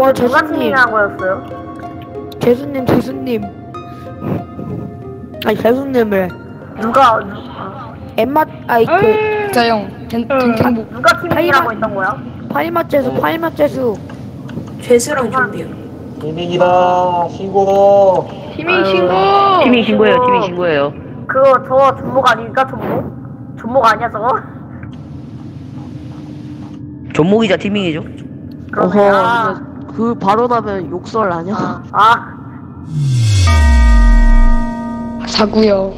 와 팀이랑 거였어요? 재수님 재수님 아니 재수님을 누가 엠마 아이 그 자영 댕댕댕복 누가 팀이라고 했던 거야? 파이맛 재수 파이맛 재수 죄수랑 좀비요. 비밀이다 신고다 팀이 신고 팀이 신고해요, 팀이 신고해요. 그거 저 존목 아닙니까 존목? 존목 아니야 저거? 존목이자 팀밍이죠. 그러네 아, 그 바로 나면 욕설 아니야? 아, 아. 사구요.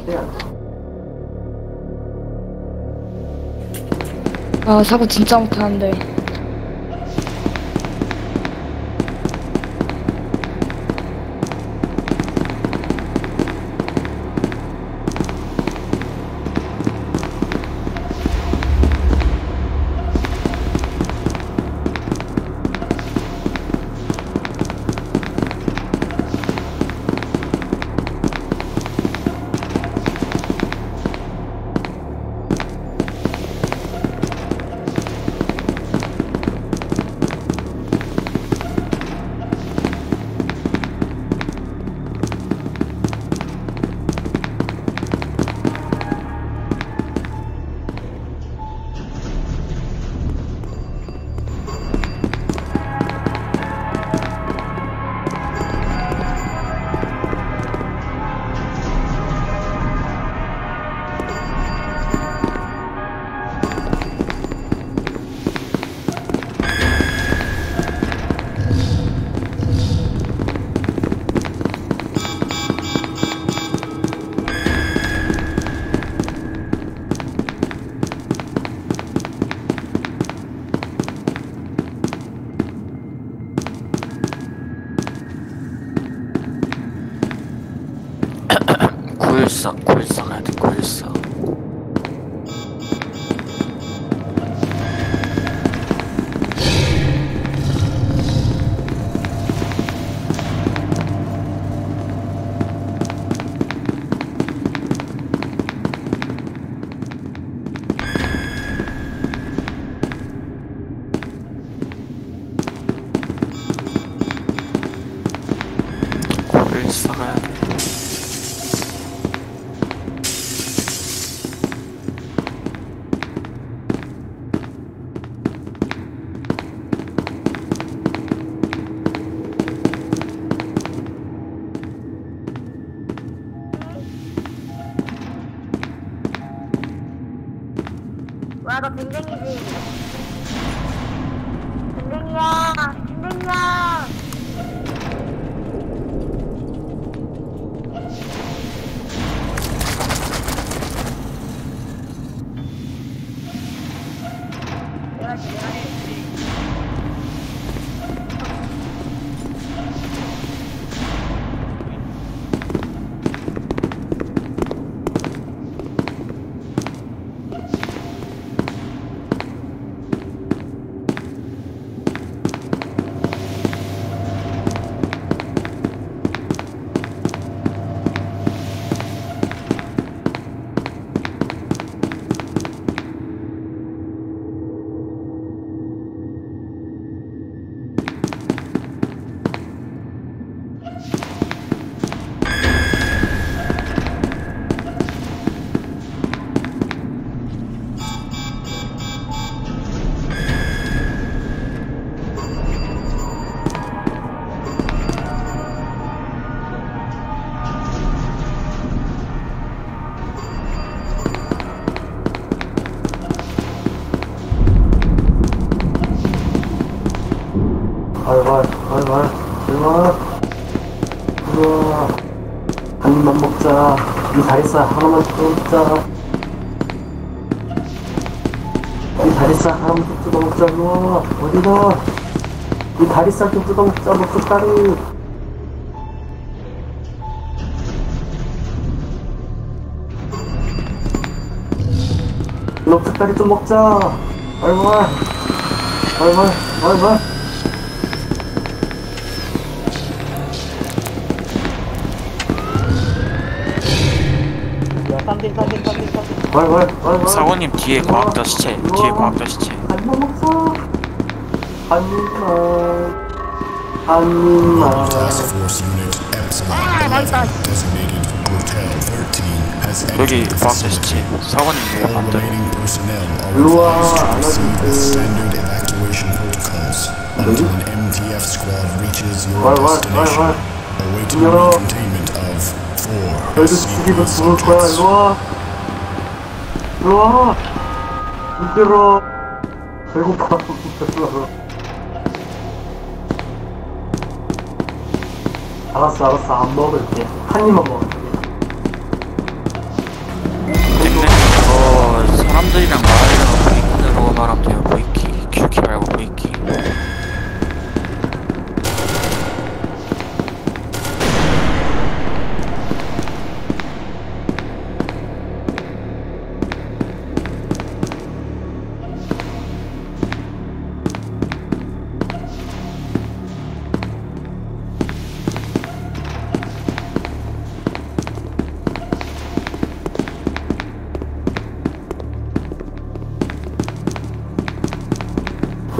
아 사구 진짜 못하는데 이 다리살 하나만 더 먹자 이 다리살 하나만 더 뜯어 먹자 우와 어디다? 이 다리살 좀 뜯어 먹자 먹었다리 럽스다리 좀 먹자. 발발 발발 발발 사고님 뒤에 과학자 시체 뒤에 과학자 시체 한번 먹자 한입만 한 입만 Task Force Unit Epsilon designated Hotel 13 has 여기 proceed with 안아줄게 standard evacuation protocols until an MTF squad reaches your destination. 왈. Awaiting containment of 4 너희 들 죽이고 죽을 거야 일로와 일로와 힘들어 배고파. 힘들어 알았어 알았어. 안 먹을게 한 입만 먹을게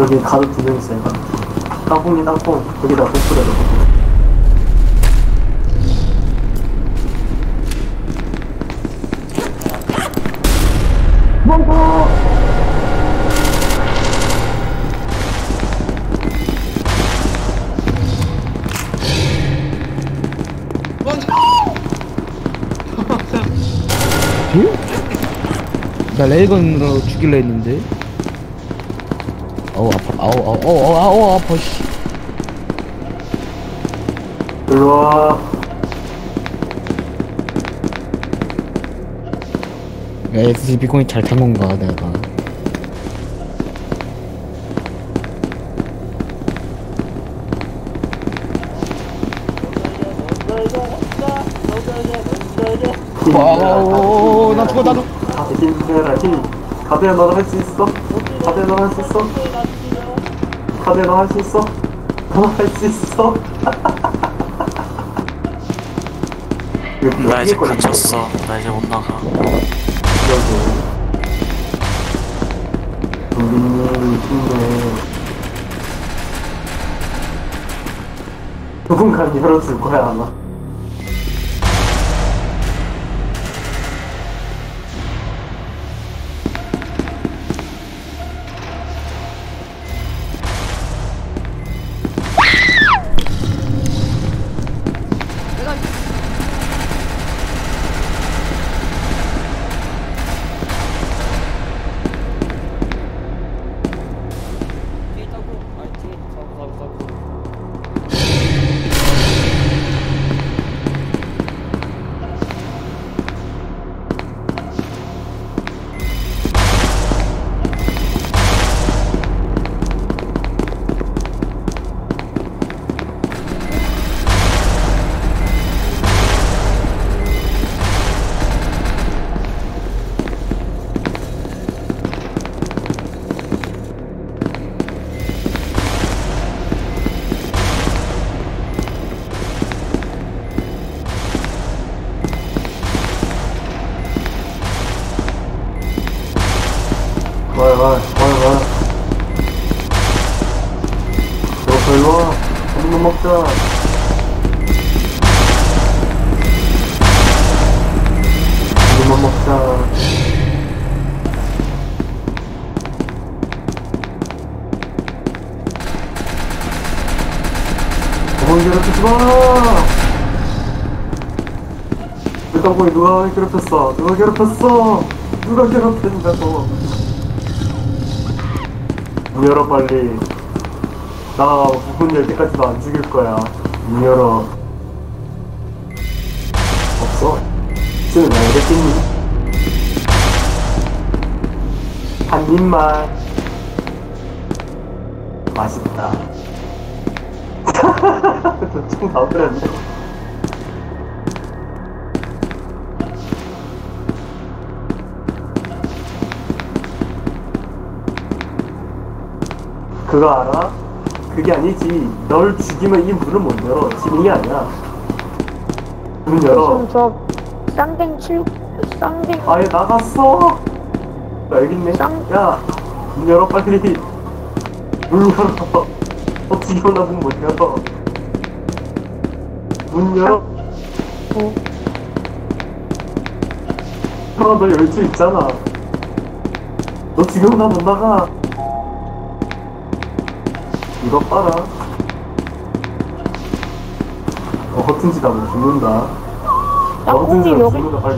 여기 가루 두 명 있어요. 가루 땅콩이 땅콩 여기다 국 뿌려줘 나 레이건으로 죽일라 했는데. 어우 아파. 아우 아우 아우 아우 아우 아파. 씨. 일로와 야 SCP 코인 잘 타는 건가 내가. 와우 나 죽어 나도. 힘내라 힘 가드야 너는 할수 있어? 가드야 너는 할수 있어? 가드야 너는 할수 있어? 너는 할수 있어? 나 이제. 갇혔어 나 이제 못 나가 누군가 열어줄 거야 아마 내 땅콩이 누가 괴롭혔어? 누가 괴롭혔어? 누가 괴롭혔냐고. 문 열어 빨리. 나 부분 열 때까지도 안 죽일 거야. 문 열어 없어. 지금 나 이랬겠니 한 입만. 맛있다. 총 나오더랬네 그거 알아? 그게 아니지. 널 죽이면 이 문을 못 열어. 지능이 아니야. 문 열어. 지금 저 쌍댕 칠 쌍댕 아예 나갔어. 야, 여기 있네. 쌍- 야, 문 열어 빨리. 문 열어. 어, 지금 나문못 열어. 문 열어. 어. 형아, 너열수 있잖아. 너 지금 나 못 나가. 이거 봐라. 어, 허튼 짓 하면 죽는다. 어, 허튼 땅콩이 짓 하면 여기 죽는다, 빨리.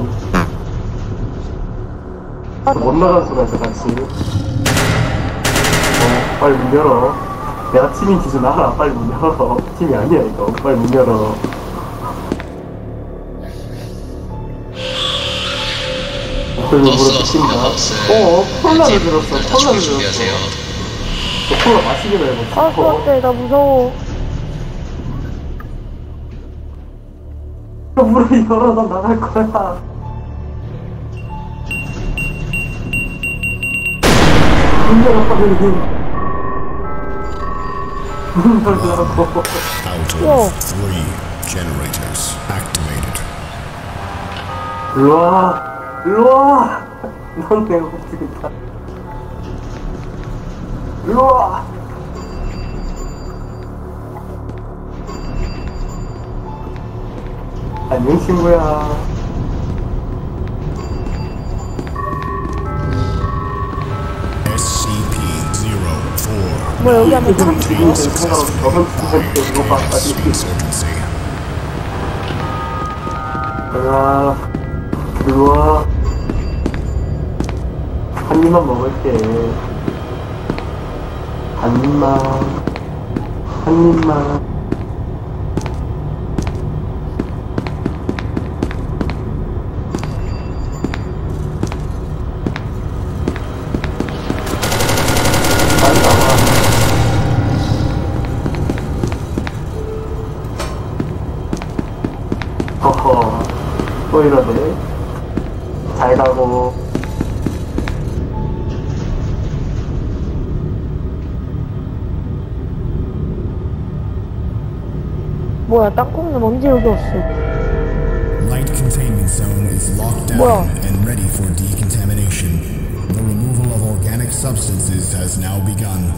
못 나갈 수가 있어, 같이. 어, 빨리 문 열어. 내가 팀인 기준 알아. 빨리 문 열어. 팀이 아니야, 이거. 빨리 문 열어. 그리고 물어 뜯긴다. 어, 콜라를 들었어. 콜라를 들었어. 너 콜라 마시기로 해봐. 아 그렇대 나 무서워 어, 문을 열어. 나 나갈 거야. 문 열어, 빨리. 문 열라고. Out of three generators activated. 일로 와. 일로 와. 넌 내가 못 죽겠다. 와. 안녕 친구야. SCP-04 뭐 여기 하면 참 지금 저번 주에 이거 와. 한 입만 먹을게. 한 입만. 한 입만. 허허, 또 이러네. 뭐야 땅콩님 언제 여기 왔어 Light containment zone is locked down Whoa. and ready for decontamination. The removal of organic substances has now begun.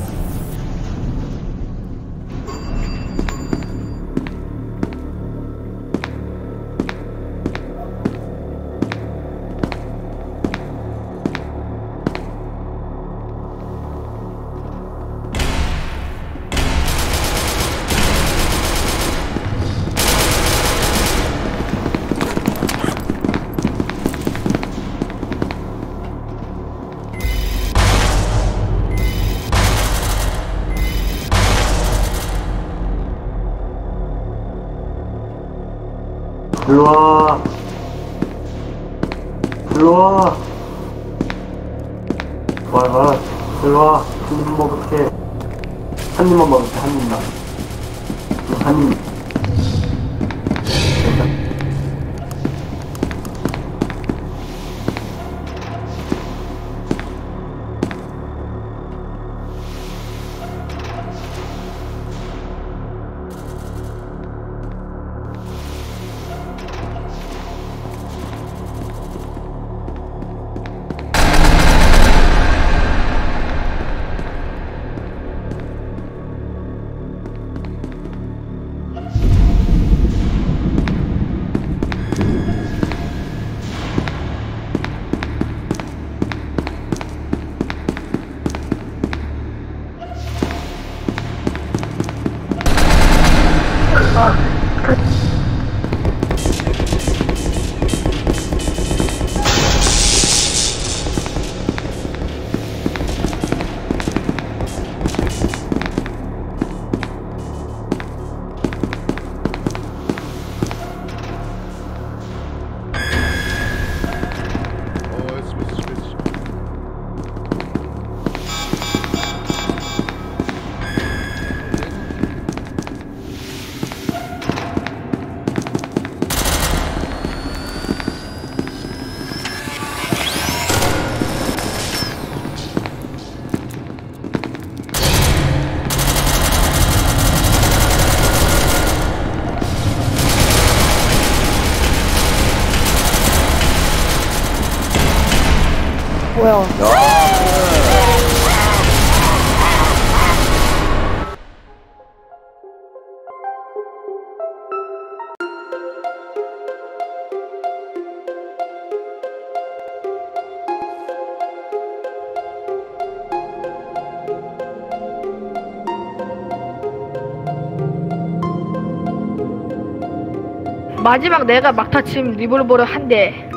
마지막 내가 막타침 리볼버를 한 대.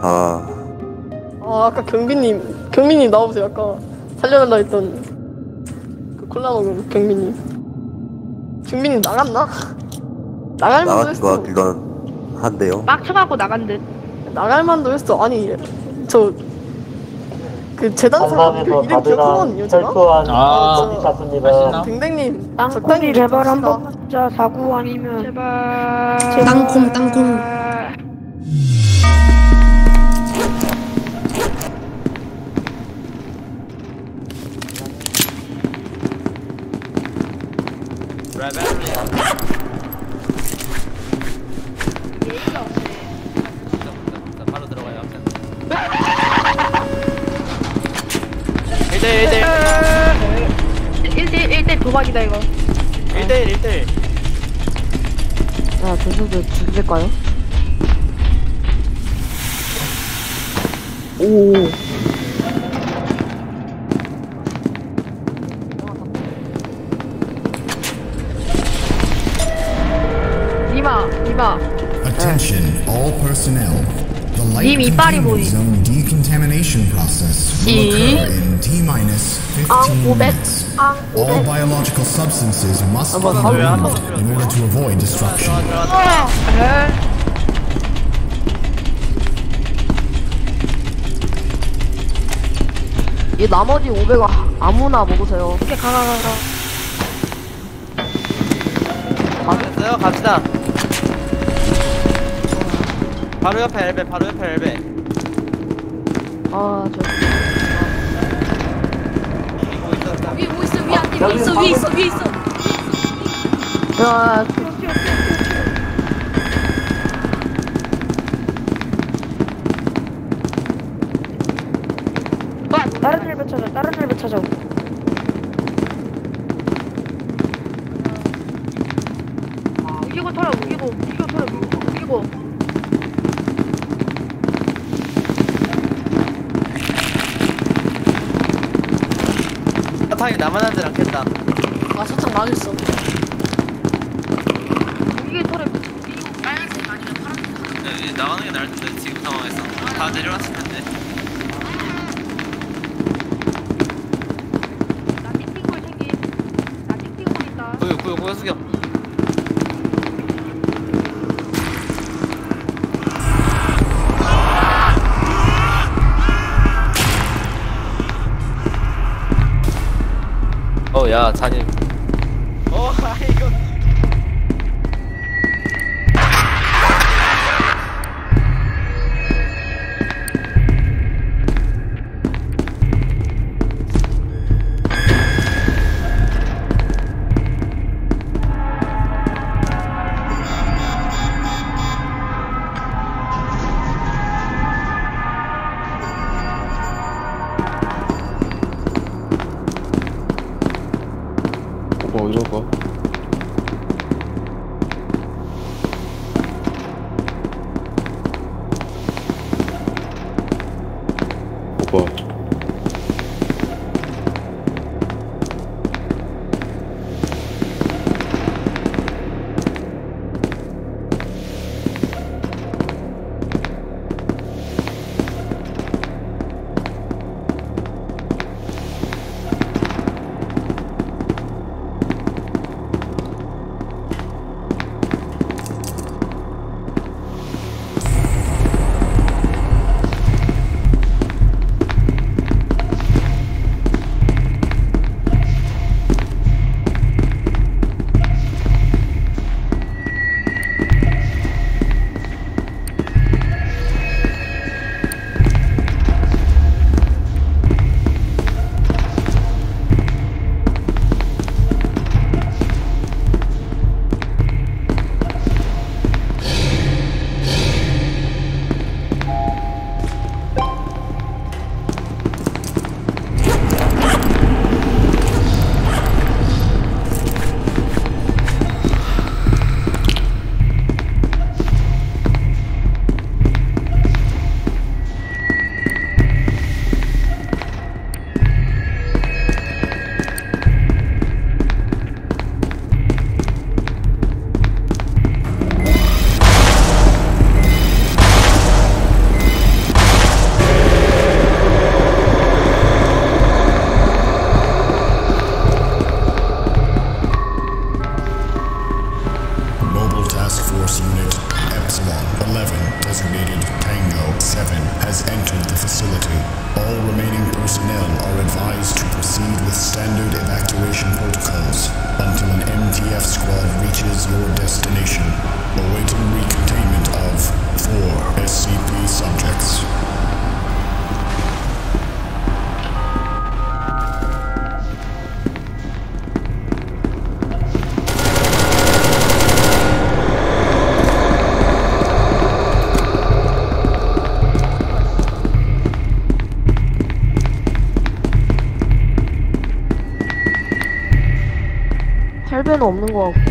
아, 아 아까 경빈님 경빈님 나오세요 아까 살려달라 했던 그 콜라 먹은 경빈님 경빈님 나갔나? 나갈 만도 나가신 것 했어 같기도 한데요. 빡쳐갖고 나간 듯. 나갈 만도 했어 아니 저 그 재단사 그 이름 기억하거든요 제가 아, 저 찼습니다. 댕댕님 적당히 합시다. 한번 맞자 사구 아니면 제발. 땅콩 땅콩 죽일까요? 오. 니마 니마. Attention, all personnel. The light 님 이빨이 containment 보이. zone decontamination process will occur in T minus 15 minutes. All biological substances must be removed in order to avoid destruction. 이 나머지 500원 아무나 먹으세요. 이렇게 가가 가가. 됐어요 갑시다 바로 옆에 엘베 바로 옆에 엘베 아, 저. 위에 있어, 위에 있어, 위에 있어. 야, 다른 일배 찾아 다른 일배 찾아 우기고 털어 우기고 우기고 털어 우기고. 사탕이 나만 하진 않 어야 없는 거 같고.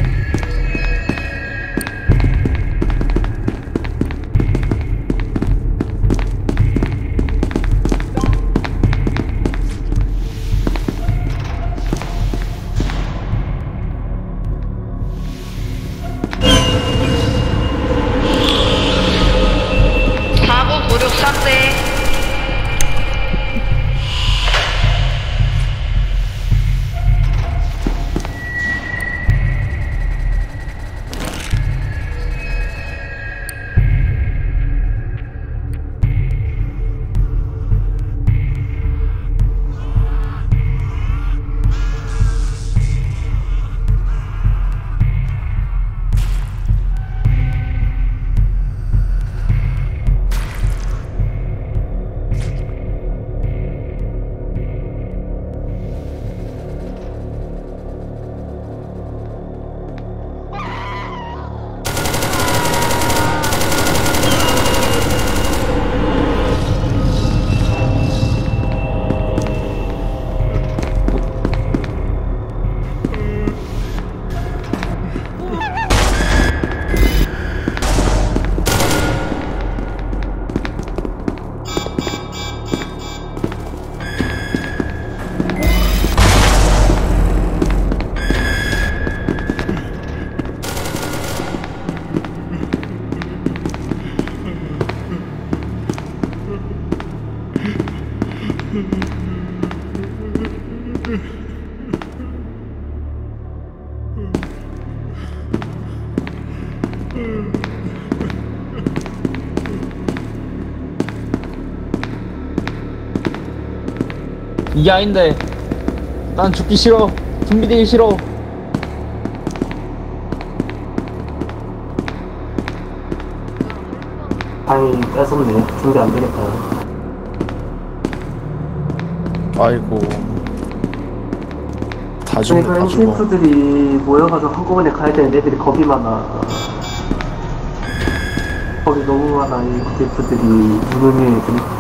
이게 아닌데. 난 죽기 싫어. 준비되기 싫어. 아니 뺏었네. 준비 안 되겠다. 아이고 다 죽네 그러니까 다 죽어 NCF들이 모여가지고 한꺼번에 가야 되는데 애들이 겁이 많아. 겁이 너무 많아 이 NCF들이 무능해 애들이.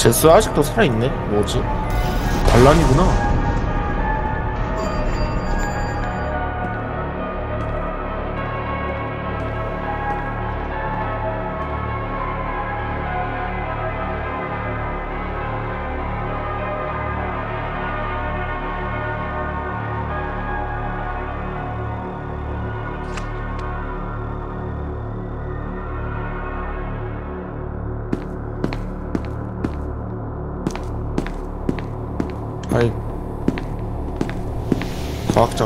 제스 아직도 살아있네? 뭐지? 반란이구나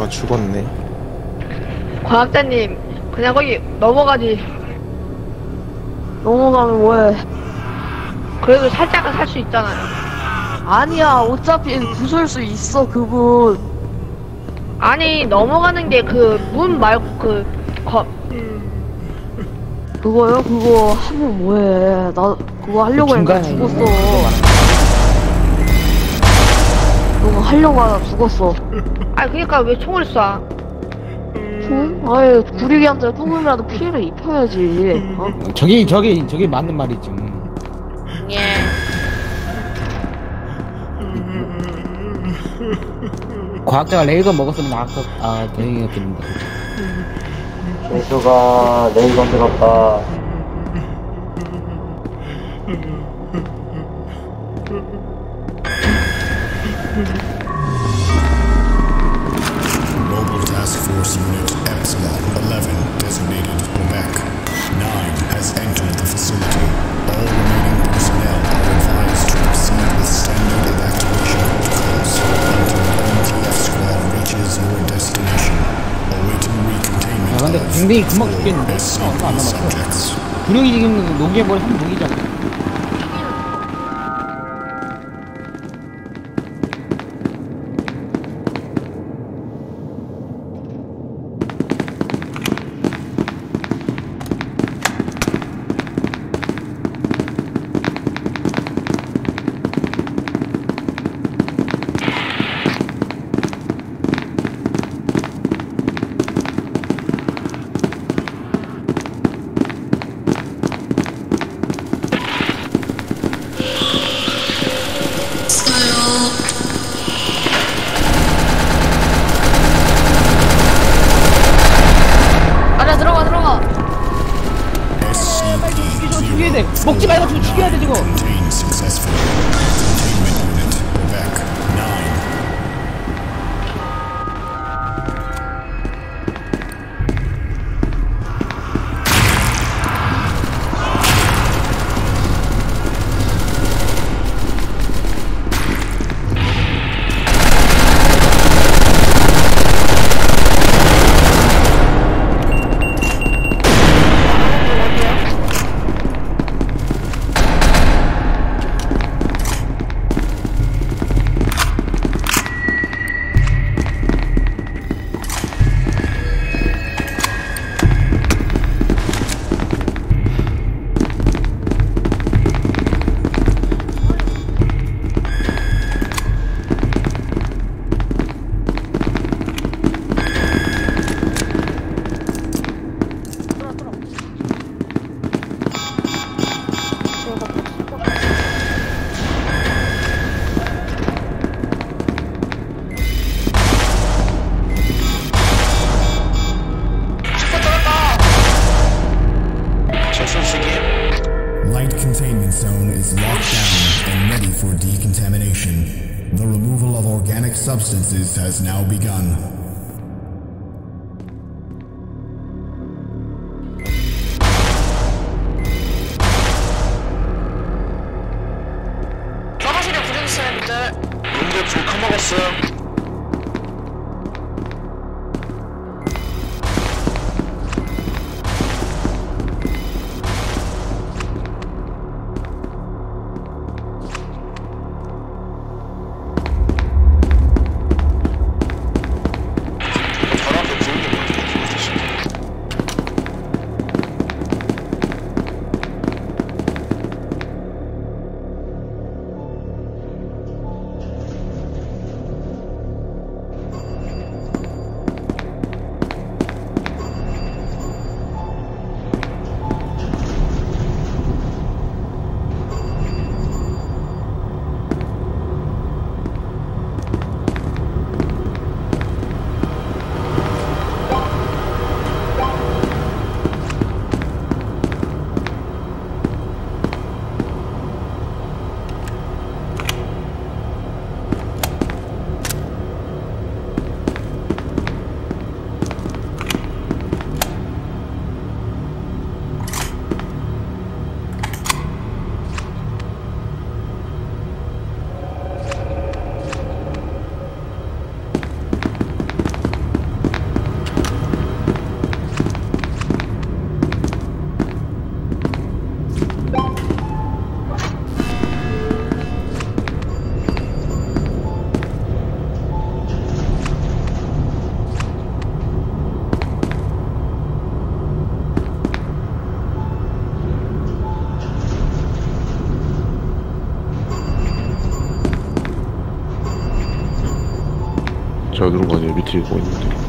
과학자가 죽었네 과학자님, 그냥 거기 넘어가지. 넘어가면 뭐해? 그래도 살짝은 살 수 있잖아요. 아니야, 어차피 부술 수 있어, 그분. 아니, 넘어가는 게 그 문 말고 그, 거, 그거요? 그거 하면 뭐해? 나 그거 하려고 했는데 중간에 죽었어. 그거 하려고 하다 죽었어. 아니, 그니까 왜 총을 쏴? 총? 아예 구리기한테 조금이라도 피해를 입혀야지. 어? 저기 저기 저기 맞는 말이지. 예. 과학자가 레이건 먹었으면 나았아 다행이었겠는데. 재수가 레이건 들었다. 죽겠는데? 어, 얼마 안 남았어. 구룡이 지금 녹여버려 한 녹이잖 has now begun. 제가 누른 거 아니에요? 밑에 뭐 있는데.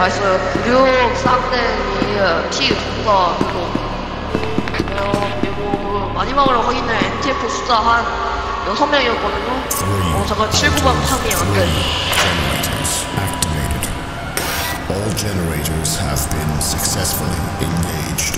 다 있어요. 96, 쌍댕이, T, 국가, 그리고, 어, 그리고 그 마지막으로 확인해 MTF 숫자 한 6명이었거든요. Three 어, 잠깐 79번 탐이 안 돼. All generators have been successfully engaged.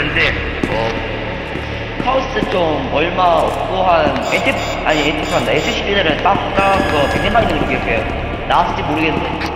싸우는지 모르겠는데, 어, 카오스 좀 얼마 없고 한, 엔티, 아니, 엔티 한다. SCP들은 딱, 딱, 그거, 걸로 기억해요. 나왔을지 모르겠는데.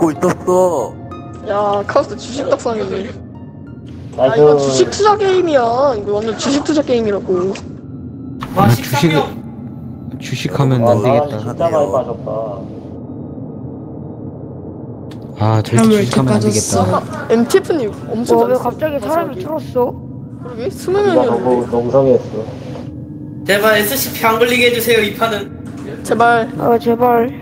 믿고 있었어. 야 카우스 주식 떡상이네 아 이거 주식 투자 게임이야 이거 완전 주식 투자 게임이라고 아, 주식 주식하면 안 되겠다. 진짜 많이 빠졌다. 아, 절대 주식하면 안 되겠다. MTF님 엄청 어, 왜. 갑자기 사람이 줄었어? 그러게 스무 명이었는데 농성했어. 제발 SCP 안 걸리게 해주세요 이 판은 제발 아 제발.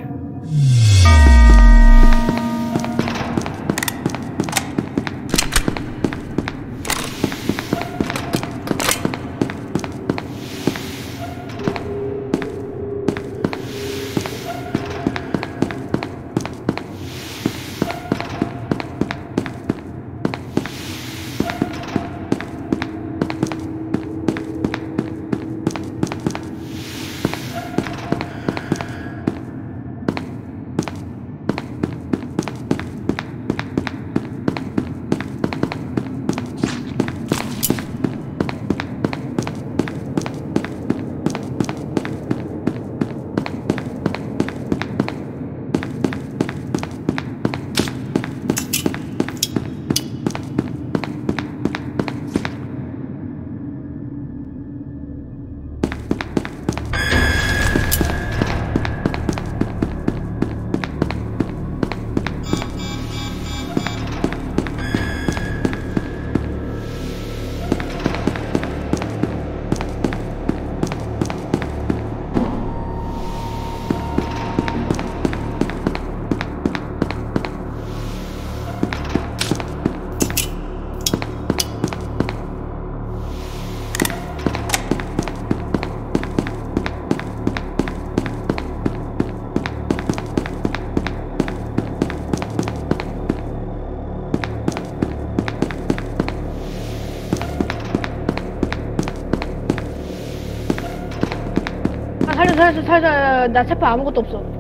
살려 나 세파 아무것도 없어.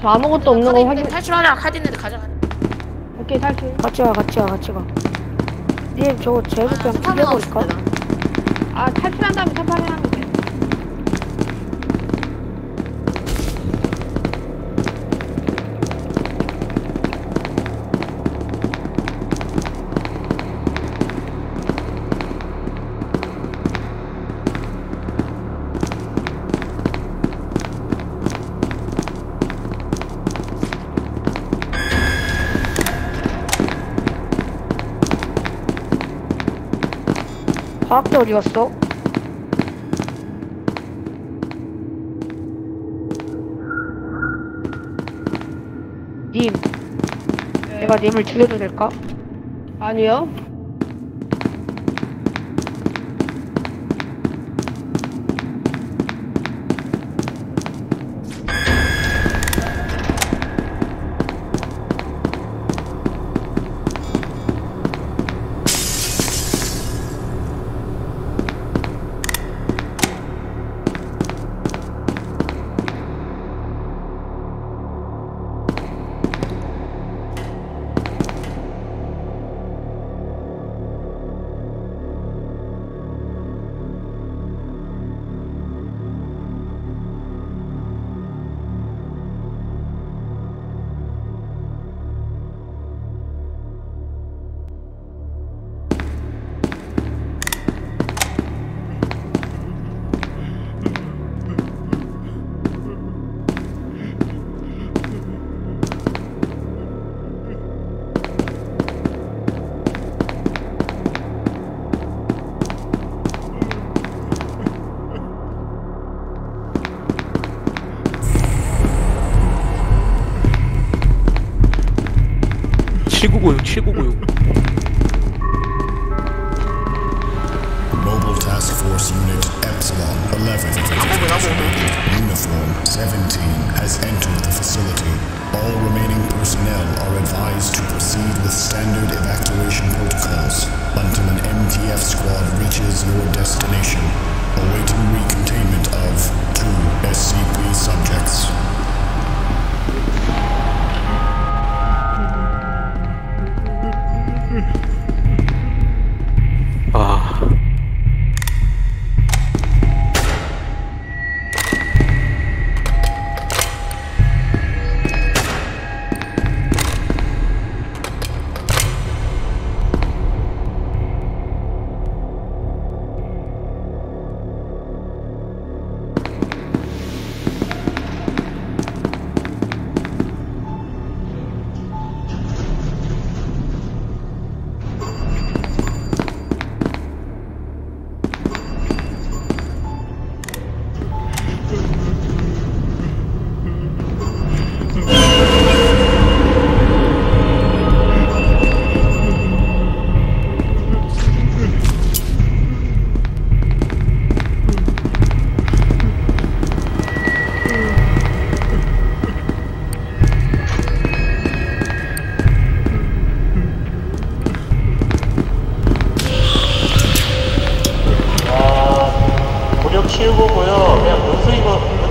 저 아무것도 없는 거 확인. 탈출하자 카디네드 가자 오케이 탈출. 같이 가 같이 가 같이 가. 님 저거 제일 그냥 죽여버릴까? 아 탈출한 다음에 탑하 과학대 어디 갔어? 님, 내가 님을 죽여도 될까? 아니요. Chico o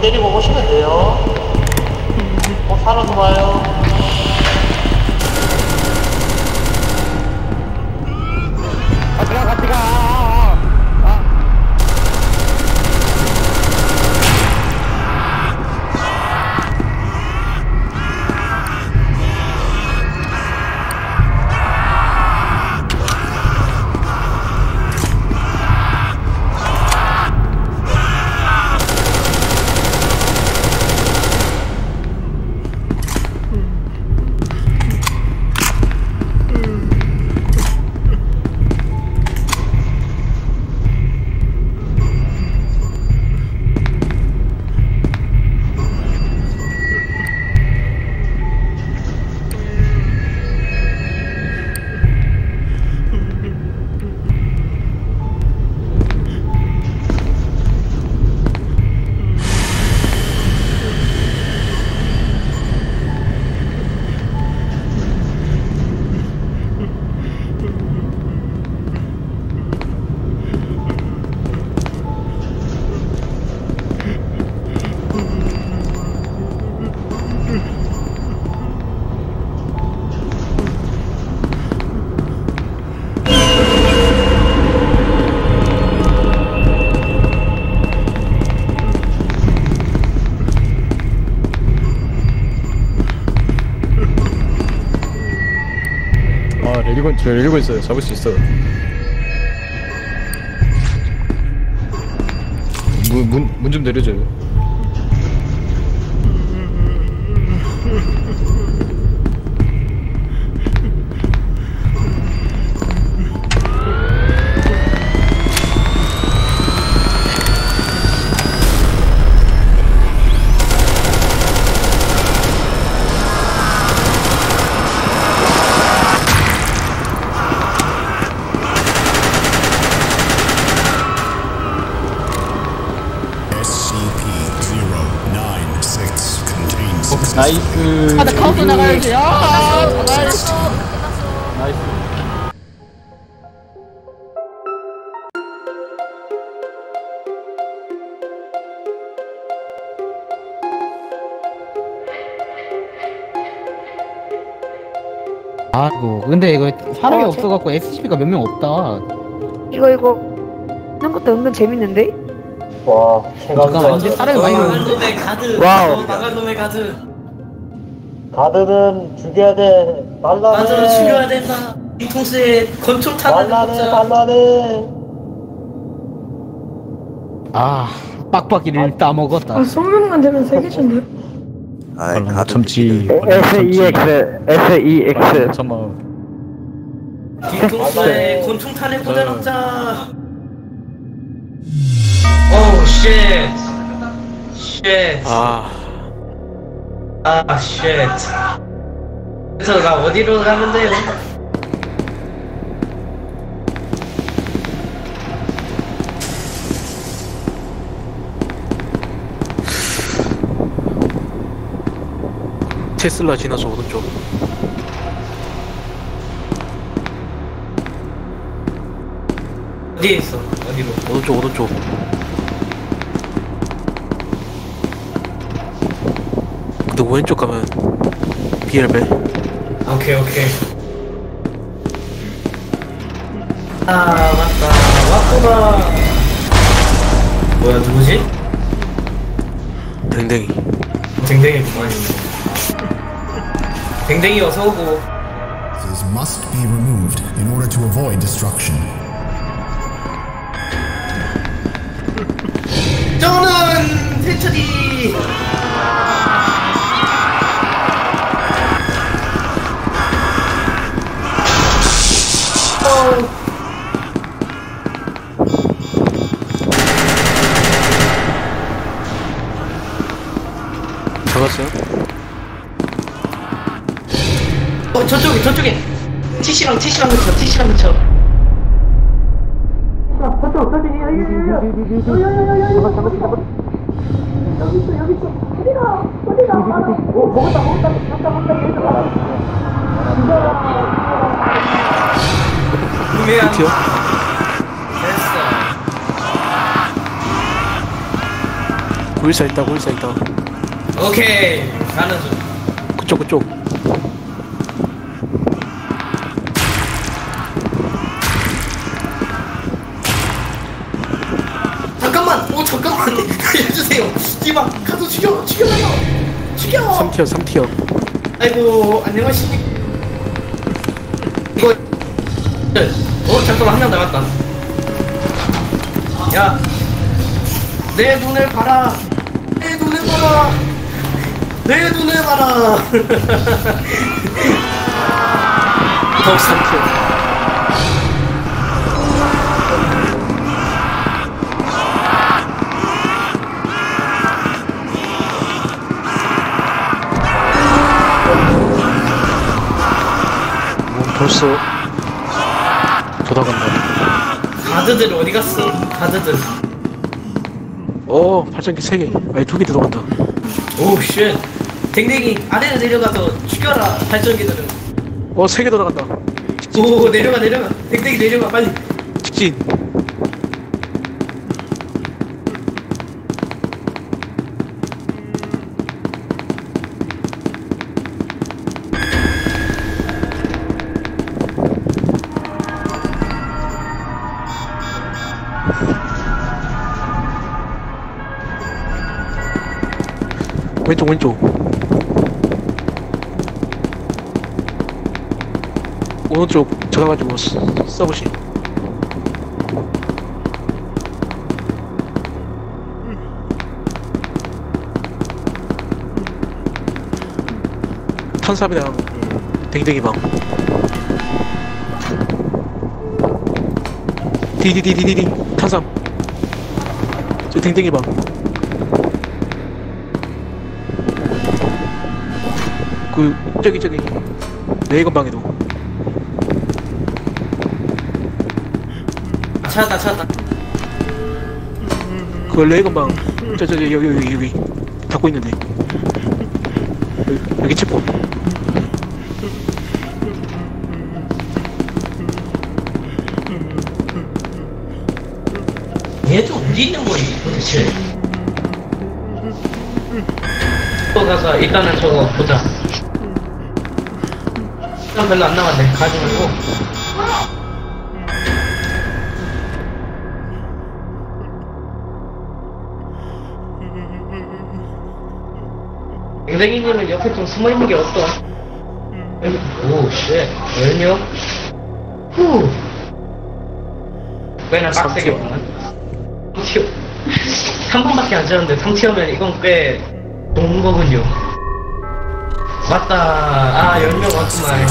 내리고 오시면 돼요. 저 레리건 있어요 잡을 수 있어요. 문문 좀 내려줘요 나이스 아, 나 카운터 나가야지. 아, 나가야지. nice 아 이거 근데 이거 사람이 어, 없어갖고 SCP가 몇 명 없다 이거 이거 하는 것도 은근 재밌는데? 와, 잠깐만 이제 사람이 많이 놈의 가드. 와우. 어, 나갈 놈의 가드. 가드는 죽여야 돼. 말라네. 가드를 죽여야 된다. 권총탄을 말라네, 꽂자. 말라네. 아 빡빡이를 따먹었다 성명만 되면 세 개인데. 아이, 못 가드 참지 SEX, SEX. 잠깐만 뒤통수에 권총탄을 꽂아놓자. 오, 쉣. 쉣. 아 아, 쉣. 그래서 나 어디로 가면 돼요? 테슬라 지나서 오른쪽. 어디에 있어? 어디로? 오른쪽, 오른쪽. 근데 왼쪽 가면 BL배. 오케이 오케이 아 맞다 왔구나 뭐야 누구지? 댕댕이. 댕댕이구만 댕댕이 어서오고 These must be removed in order to avoid destruction. 저는 태철이 저쪽에 저쪽에 티시랑 티시랑 붙여 티시랑 붙여 저쪽 저쪽 구매한 티요? 됐어 고일사 있다 고일사 있다. 오케이 가는 중 그쪽 그쪽. 잠깐만 오 잠깐만 이봐 가서 죽여 죽여요. 죽여. 3티어 3티어. 아이고 안녕하십니까. 이거 어 잠깐만 한명 남았다. 야 내 눈을 봐라. 내 눈을 봐라. 내 눈을 봐라. 더 3티어. 벌써 돌아간다. 가드들 어디 갔어 가드들 어 발전기 3개 아니 2개 들어간다. oh shit 댕댕이 아래로 내려가서 죽여라 발전기들은 어 3개 들어간다. 오 내려가 내려가 댕댕이 내려가 빨리 직진. 왼쪽. 오른쪽 들어가지고 써- 써보시 탄삽이랑 댕댕이 방. 디디디디디디 탄삽 저 댕댕이 방 그 저기 저기. 레이건 방에도. 찾았다 찾았다. 그 레이건 방 저 저저 여기 여기 여기 닫고 있는데. 여기, 여기 얘도 어디 있는 거니 도대체? 또 가서 일단은 저거 보자 시간 별로 안 남았네. 가지 말고. 댕댕이님은 옆에 좀 숨어있는 게 어떠? oh shit. 열명? 후. 꽤나 빡세게 보면 3티어 3번밖에 안 지났는데 3티어면 이건 꽤 좋은 거군요 맞다 아 10명 왔구만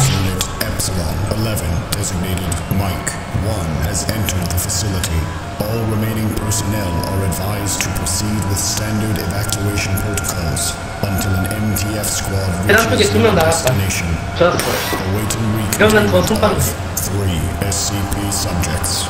Epsilon 11, designated Mike 1, has entered the facility. All remaining personnel are advised to proceed with standard evacuation protocols until an MTF squad 대남 쪽에 reaches 두 명 their 나갔다 destination. 좋았어 Awaiting 이러면 더 recontainment 손빵 of three SCP subjects.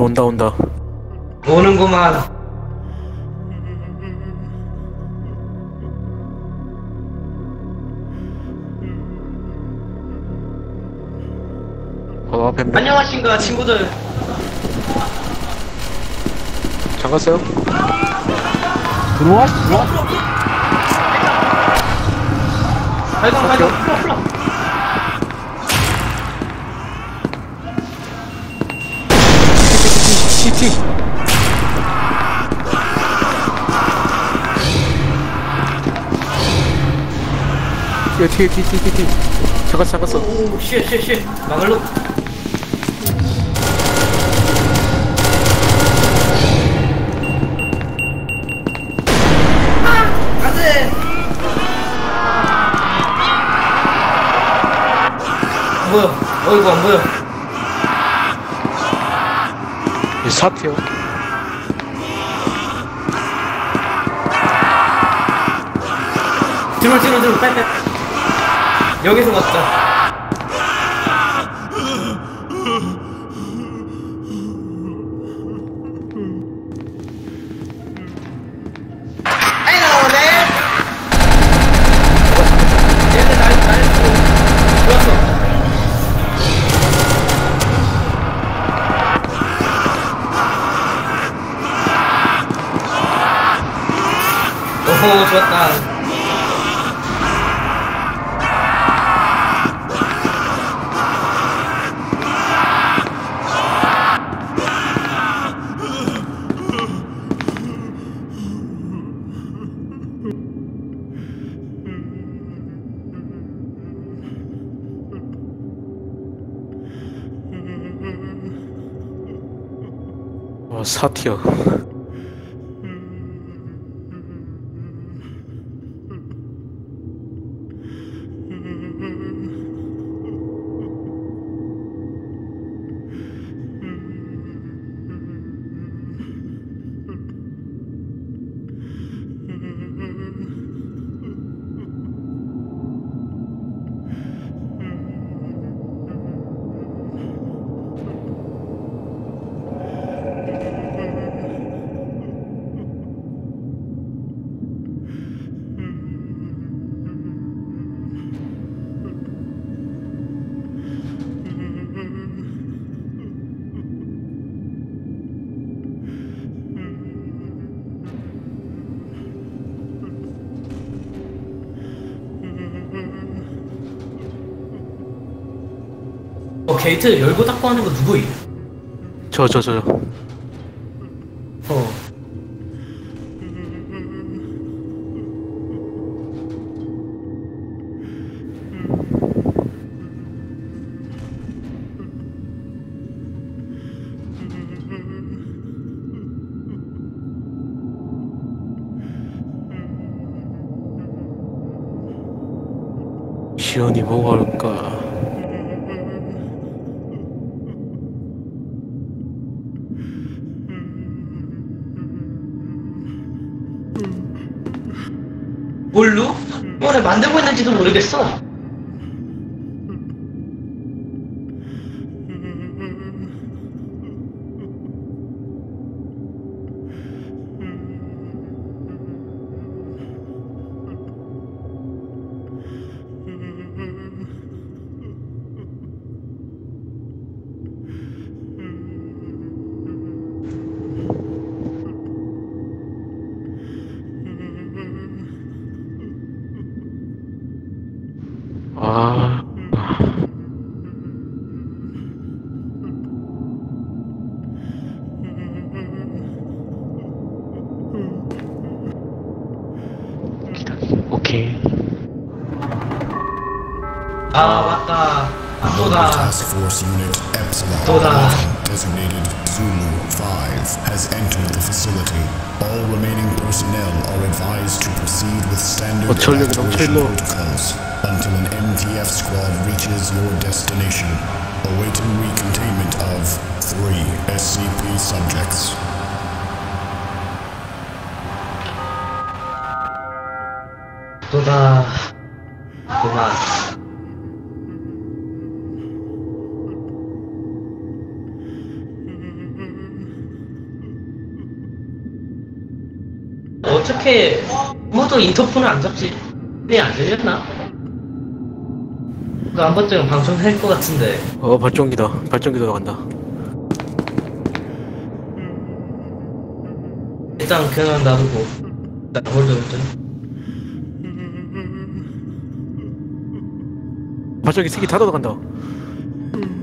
이제 온다 온다 오는구만. 어 뱀뱀 안녕하신가 친구들. 잠갔어요? 들어와 들어와 발광 발광 풀어 풀어. 뛰어 뛰어 뛰어 뛰어 뛰어 잠갔어 잠갔어 오 쉣 쉣쉣 막을로. 안돼. 뭐야? 어이구 안 보여. 이 사티요 들어 들어 들어 빨리 빨리. 여기서 맞자. 4티어. 게이트 열고 닫고 하는 거 누구이? 저 저 저 저 Task Force Unit Epsilon Hola. designated Zulu 5, has entered the facility. All remaining personnel are advised to proceed with standard evacuation protocols until an MTF squad reaches your destination. Awaiting recontainment of three SCP subjects. Tuna. Tuna. 어떻게 모두 인터폰을 안 잡지? 네, 안 들렸나? 그거 한 번쯤 방송할 것 같은데. 어 발전기다 발전기도 간다 일단 그냥 놔두고. 나 hold hold. 발전기 세개 닫아도 간다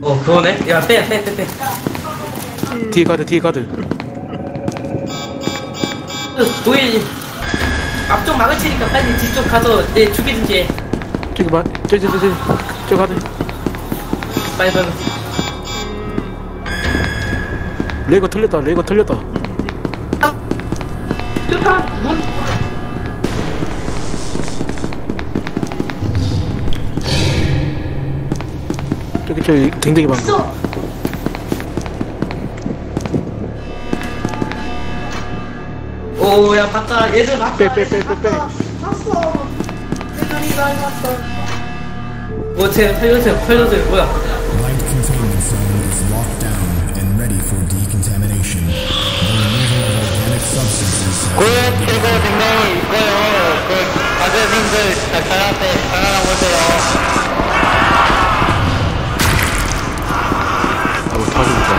어, 그거네? 야, 빼, 빼, 빼, 빼. 뒤에 가드 뒤에 가드 도일 앞쪽 막을 테니까 빨리 뒤쪽 가서 내 죽이든지 해. 저기 봐 저기 저기 저기 저 가드 빨리 빨리. 레이거 틀렸다 레이거 틀렸다. 좋다. 문. 저기 저기 댕댕이 방 오야 봤다 얘들 봤다 빼빼빼빼빼 봤어 많이 봤어 뭐 쟤 살려주세요 살려주세요 뭐야 그 최고 생명이 있고요. 그 가재님들 저한테 전화나 보세요. 아우 다 죽었다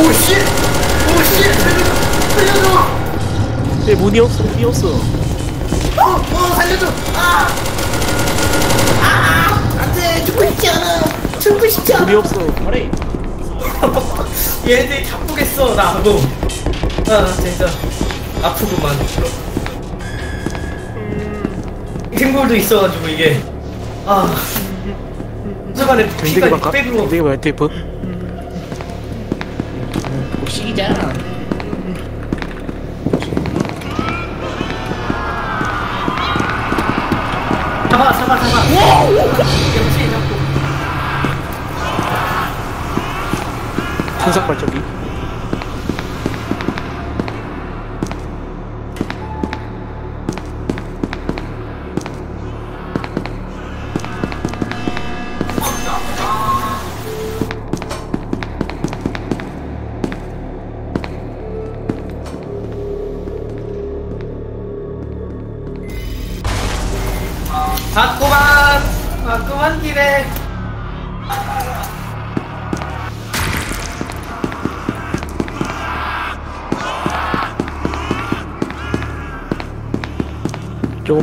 오씨 오씨 살려줘 살려줘 예 문이 없어 문이 없어 어, 어, 살려줘! 아! 아! 안 돼! 죽고 싶지 않아! 죽고 싶지 않아! 문이 없어 뭐래? 얘들 잡보겠어, 나도. 아, 진짜. 아프구만. 생골도 있어가지고, 이게. 아. 순간에 피가 댕댕이 봐 600으로. 댕댕이 봐테 순삭 발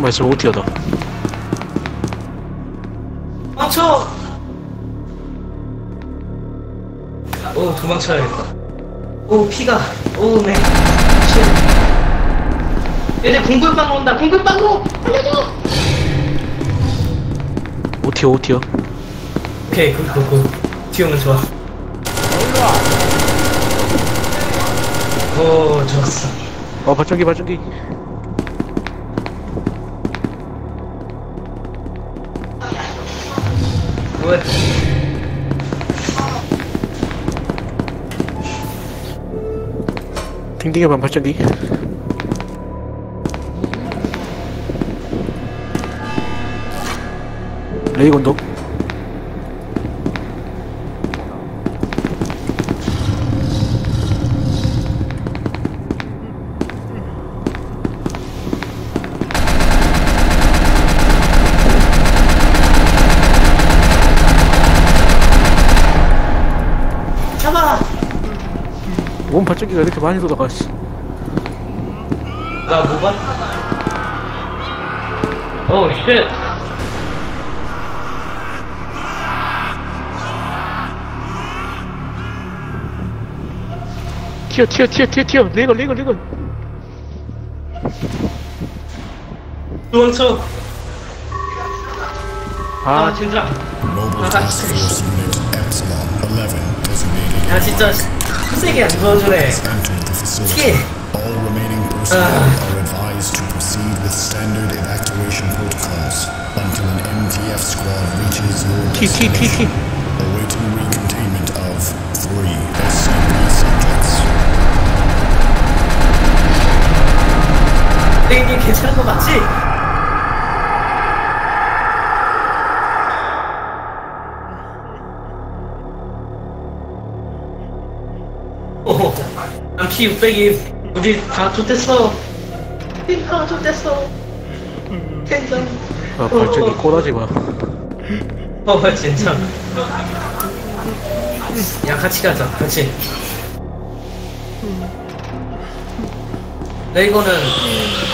조금만 있으면 오티어다 멈춰! 오, 도망쳐야겠다. 오, 피가. 오, 네. 쉣. 얘네 공굴빵 온다, 공굴빵으로! 알려줘! 오티어 오티어 오케이, 굿, 굿, 굿. 티오는 좋아. 오, 좋았어. 어 발전기 발전기 왜? 댕댕이 반 발전기 레이건도 잡아! 원 발전기가 이렇게 많이 돌아가 씨. 나뭐 봤? 오, 쉣! 튀어 튀어 튀어 튀어 튀어 레이건 레이건 레이건 도망쳐! 아, 아 진짜. 아, Task Force Unit Epsilon 11 designated 야, 진짜. 세게 안 도와주네. has entered the facility. 튀게! All remaining personnel are advised to proceed with standard evacuation protocols until an MTF squad reaches your 튀튀튀튀 awaiting recontainment of three SCP subjects. 이게 괜찮은 거 맞지? 600이 우리 다 좋댔어. 다 좋댔어. 괜찮아. 아 발전기 꼬라지 마어 진짜. 야 같이 가자. 같이. 내 이거는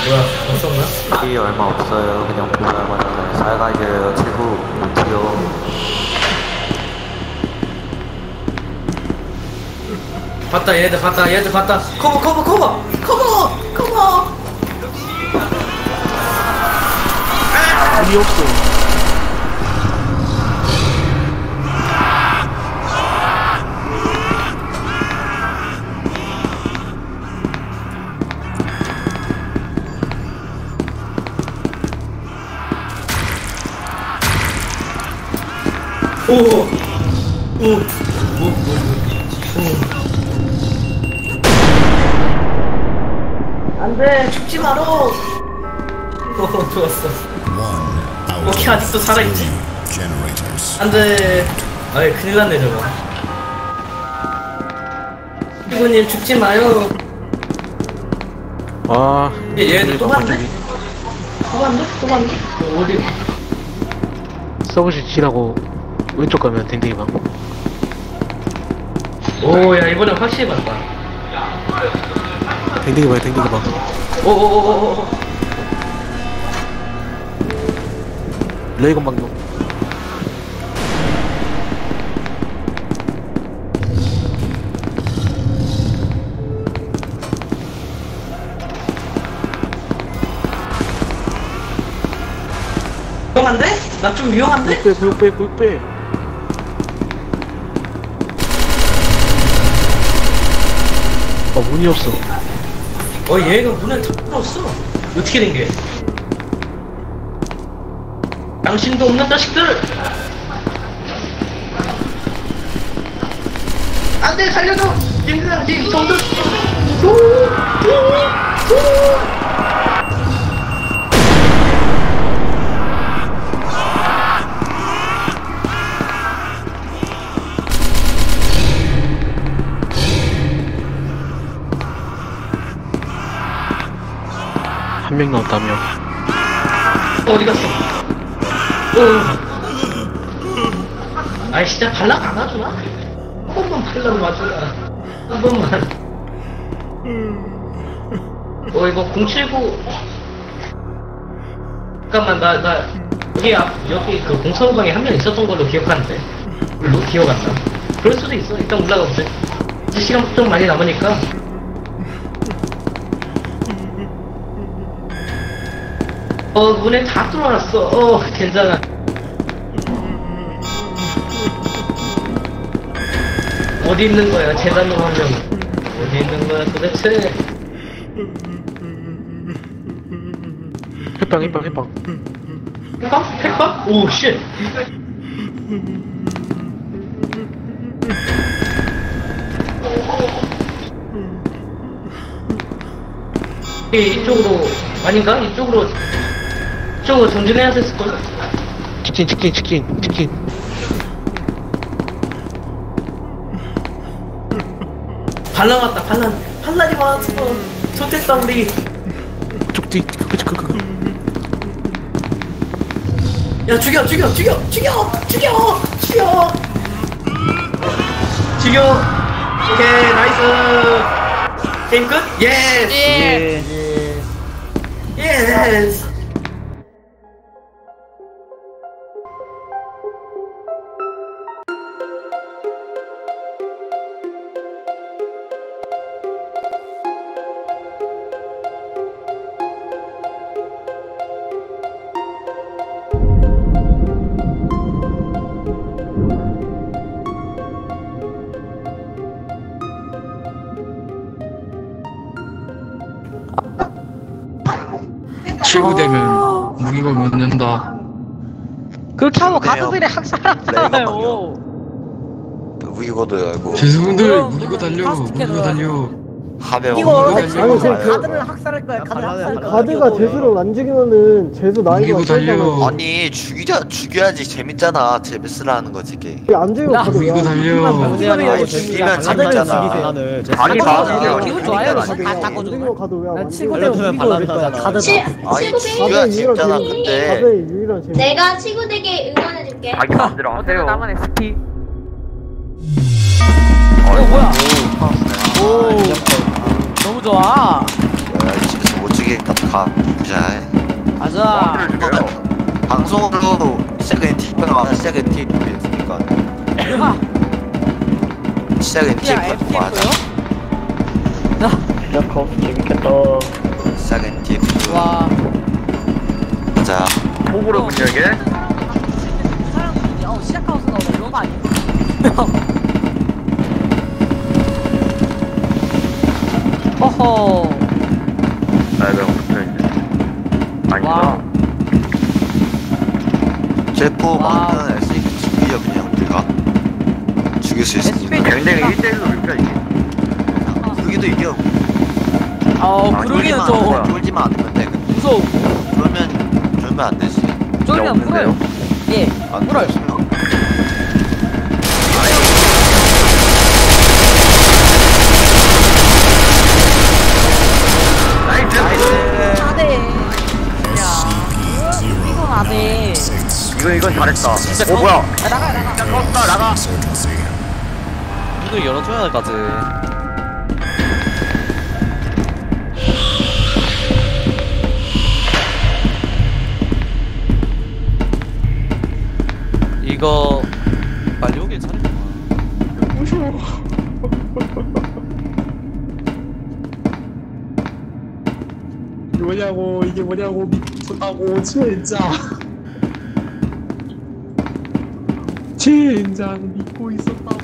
뭐야 없었나? 피 얼마 없어요. 그냥 보면 얼마 살가져요. 최고 못해요. 봤다 얘들 봤다 얘들 봤다. 커버 커버 커버. 커버 커버. 돈이 없어. 오오오오 안돼 죽지 마라. 오 좋았어. 오케이 아직도 살아있지. 안돼. 아이 큰일 났네 저거. 피부님 죽지 마요. 아 얘, 얘는 또 갔네? 또 갔네? 또 갔네? 어, 어디? 서브시 지나고 왼쪽 가면 댕댕이 방. 오야 이번엔 확실히 봤다 댕댕이 방야 댕댕이 방 오오오오오 레이건 방도 위험한데? 나 좀 위험한데? 빼 구역 빼 아, 문이 없어. 어 얘가 문을 탁 풀었어 어떻게 된게 양심도 없는 자식들 안돼 살려줘 김대장 지금 정도 300 나왔다며 어디 갔어? 어. 아이 진짜 발락 안아주나? 한 번만 발락 와주라 한 번만 어 이거 079 잠깐만 나나나 여기 앞 여기 그 공성방에 한 명 있었던 걸로 기억하는데 물론 기억 안 나. 그럴 수도 있어 일단 올라가 보세요 이제 시간 좀 많이 남으니까 어 문에 다 뚫어놨어 어 괜찮아 어디 있는 거야 재단으로 하면 어디 있는 거야 도대체 햇빵, 햇빵, 햇빵. 핵방? 핵방? 오쉣 이, 이쪽으로 아닌가? 이쪽으로 이쪽으로 전진해야 됐을걸? 직진, 직진, 직진, 직진. 반란 왔다 반란 반란이 왔어 좋댔다 우리 그, 그, 그. 야 죽여 죽여 죽여 죽여 죽여 죽여 죽여 오케이 나이스 게임 끝? 예스 예. 예스 하면 네요. 가드들이 학살하잖아요. 죄송들 무기가 달려, 무기가 달려. 하면 이거 지금. 가드를 학살할 거야 가드를 학살할 거야 가드가 재수를 안 죽이면은 재수 나이가 짧잖아. 아니 죽이자 죽여야지 재밌잖아 재밌으라는 거지 이게 안 죽이고 가드 왜? 아니 죽이면 재밌잖아 아니, 맞아. 기분 좋아요. 안 죽이고 가드 왜안 죽이고 거야 가드 치- 아니 죽여야 재밌잖아 근데. 내가 친구들에게 응원해줄게. 자기 마음대로 하세요. 나만 SP 어 뭐야? 오. 너무 좋아. 야, 집에서 못 죽이니까 가. 부자해 가자 방송으로 시작은 TV가 시작은 TV였으니까. 시작은 TV가. 맞아 시작하고 재밌겠다. 시작은 TV 와 자. 호구로 분열게. 어 시작하우스 나오네 이런 거 아니야? 허허. 아 내가 붙어 이제. 아니구나. 제포 SE 죽여 그냥 우리가? 죽일 수 있으니까. 굉장히 1대1로 이겨 이게. 여기도 이겨. 어 아, 그러기는 좀 안- 쫄지만 않으면 돼 근데. 무서워. 쫄면 쫄면 안 되지. 쫄면 풀어요. 예안 풀어요 이거 이건 잘했다. 어 뭐야? 나가 나가 껐다 나가. 문을 열어줘야 할것 같아. 이거 빨리 오길 잘했구만. 이게 뭐냐고 이게 뭐냐고 미쳤다고 진짜 젠장 믿고 있었다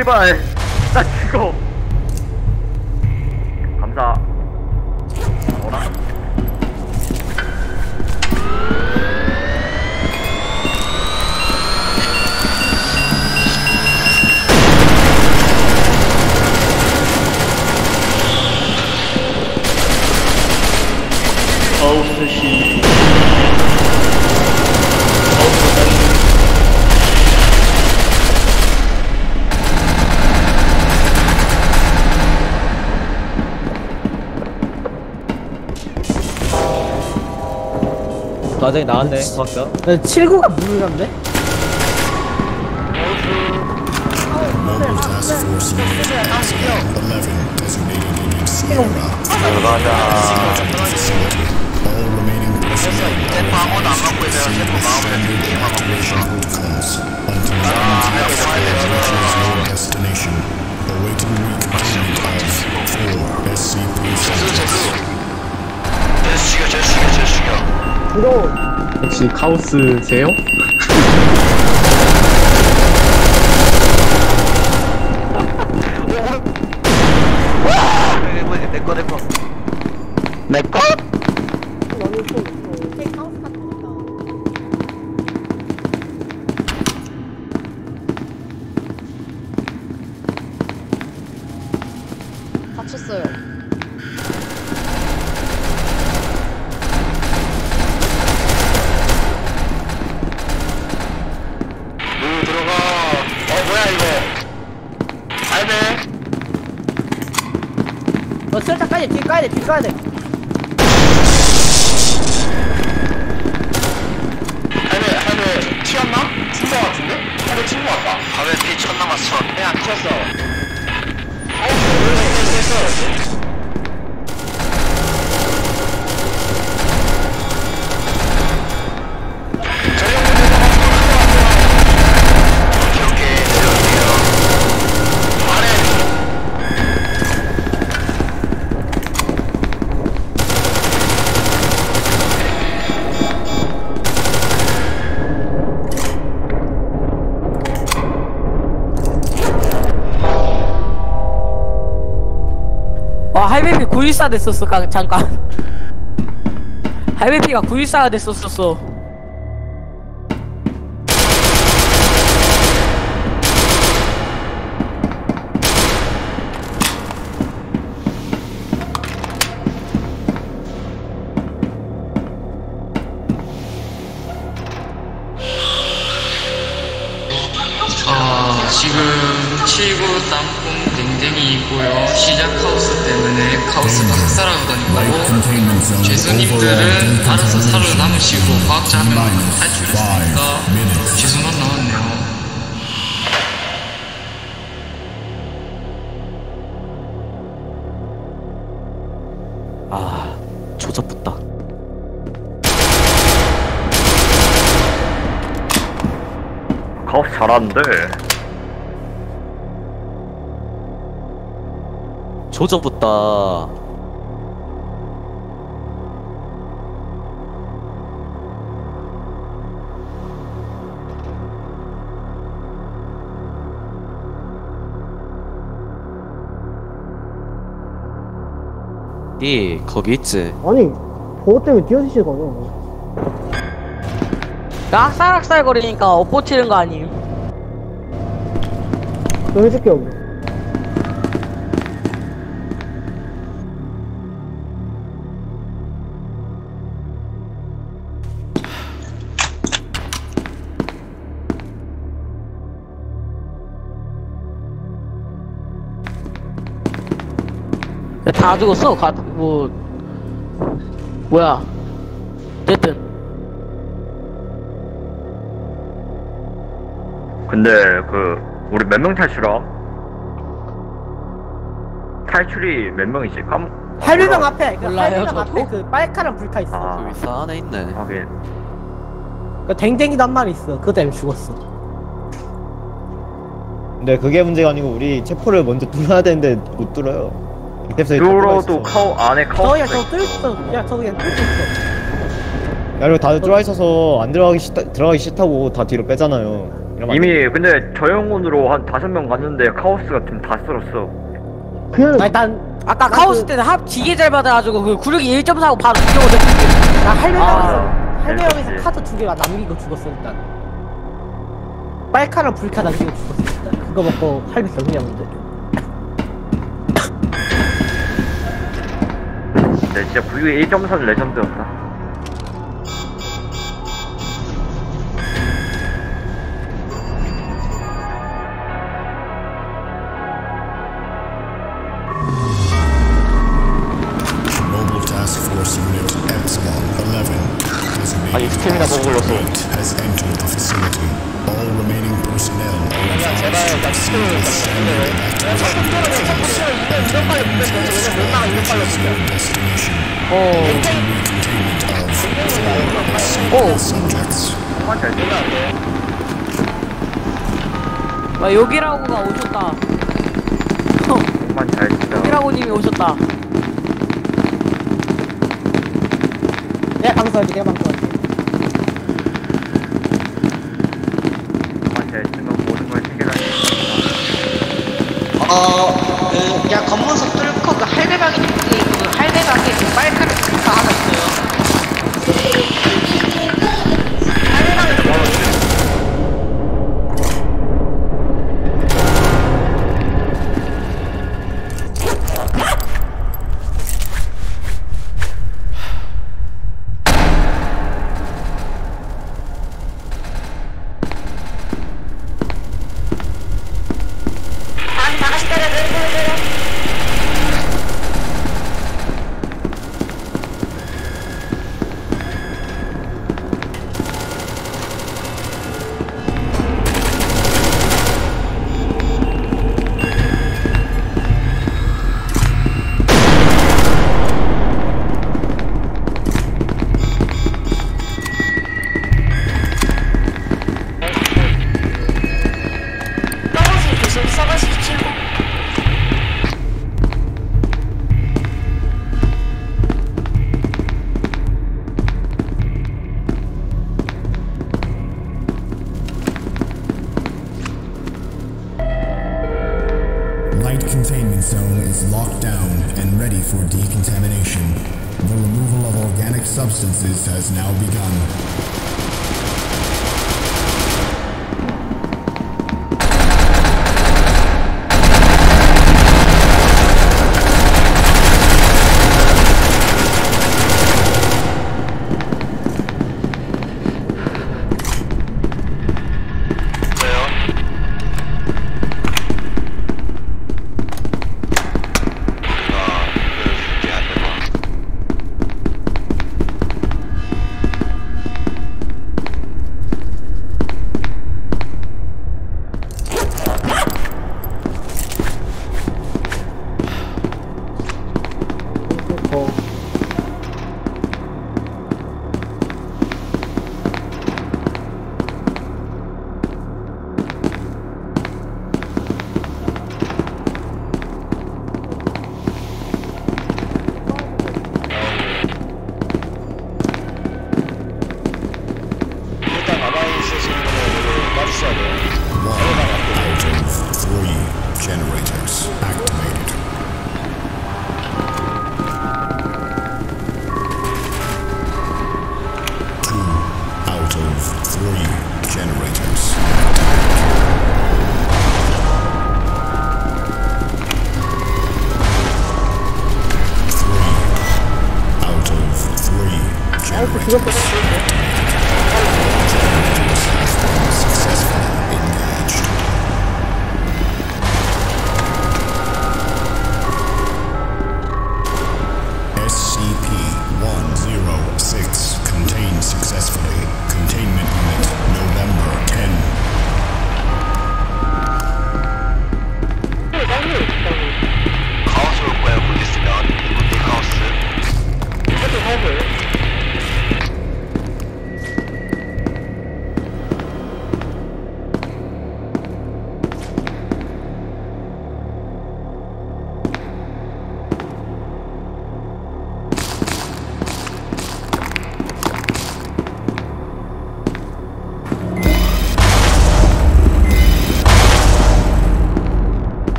있어? 과장이 나왔네 고맙다 79가 무능한데? Mobile Task Force Unit Epsilon 11 designated Unit Sierra. 들어가자. Recommitment of four SCP centers. 제수 죽여 제수 죽여 제수 죽여 이거 혹시 카오스세요? 914 됐었어 가, 잠깐. 할배피가 914가 됐었었어 잘하는데. 조잡붙다. 니 거기 있지? 아니 보호 때문에 뛰어드시거든 악살악살 거리니까 엇붙이는 거 아님 너 해줄게 여기 다 죽었어? 가, 뭐 뭐야? 어쨌든. 근데 몇 명 탈출함? 탈출이 몇 명이지? 깜... 할배병 앞에 그 몰라요, 저도? 앞에 그 빨카랑 불카 있어. 아, 그 윗사 안에 있네. 하긴. 그 댕댕이도 한 마리 있어. 그거 때문에 죽었어. 근데 그게 문제가 아니고 우리 체포를 먼저 뚫어야 되는데 못 뚫어요. 뚫어도 카오 안에 저 그냥 카오스 저 뚫을 수 있어. 그냥 저 그냥 뚫을 수 있어. 야 그리고 다들 뚫어 있어서 안 들어가기 싫다 들어가기 싫다고 다 뒤로 빼잖아요 안 이미 근데 저 영혼으로 한 다섯 명 갔는데 카오스가 지금 다 쓸었어. 그냥 아니 난 아까 나 카오스 그- 때는 합 지게 잘 받아가지고 그 구력이 1.4고 바로 죽여거든 나 할배병에서 아, 할배병에서 그렇지. 카드 두 개가 남기고 죽었어 일단. 빨카랑 불카 남기고 죽었어 일단. 그거 먹고 할배 경리하는데. 근데 진짜 VU 1.4는 레전드였다 아 여기라고가 오셨다. 정말 잘. 여기라고님이 오셨다. 내가 방송할게 내가 방송할게 정말 잘 진짜 모든 걸 해결하는. 어, 그, 야, 검문석 뚫고 그 할배방에, 그, 그 할배방에 그 빨간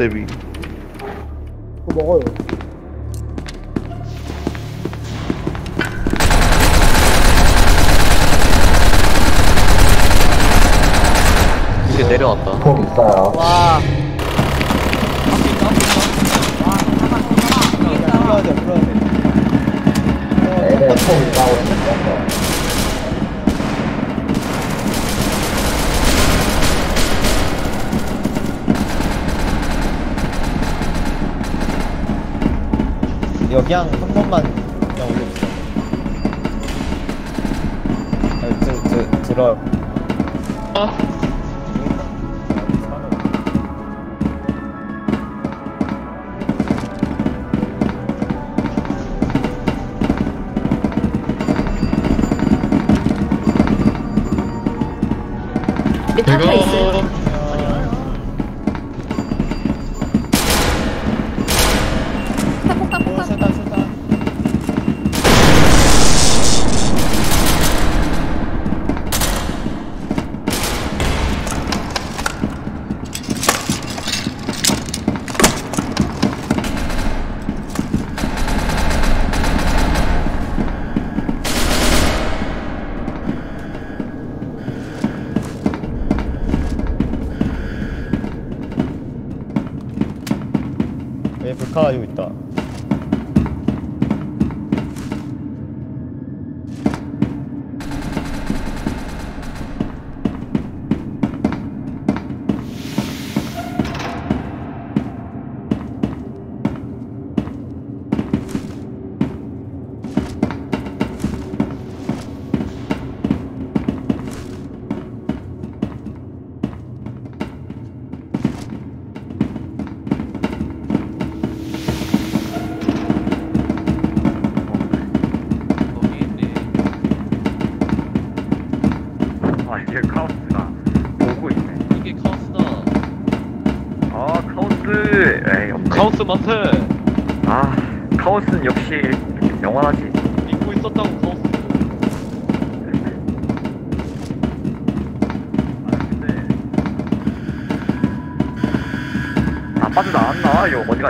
대비 그거 먹어요. 이게 내려왔다. 폭 있어요. 와. 불러야 돼 불러야 돼 애들 폭 있다고 진짜 여기 한 번만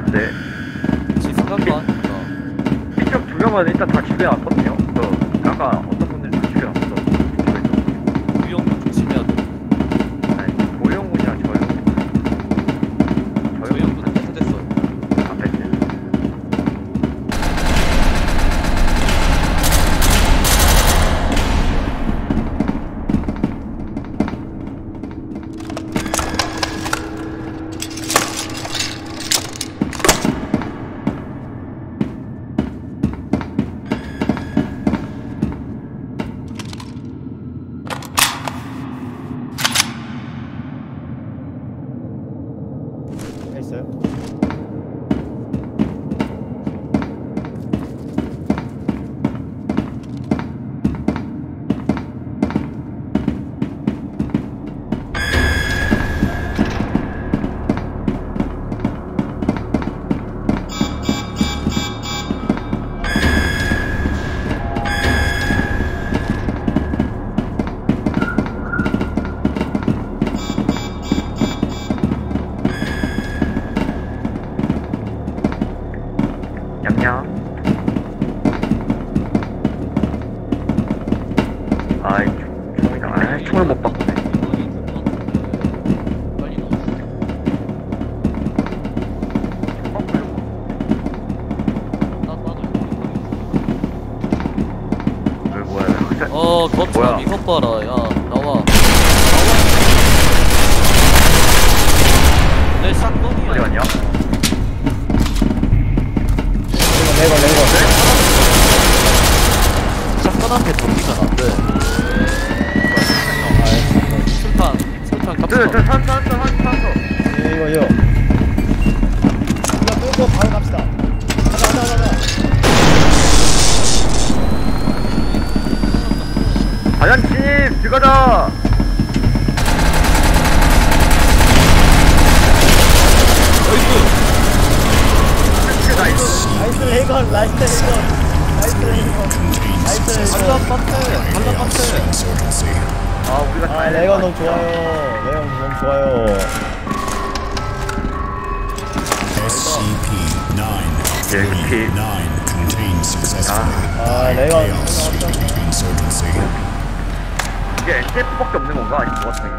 adelante. 뭐야? 이것 봐라 야 like what we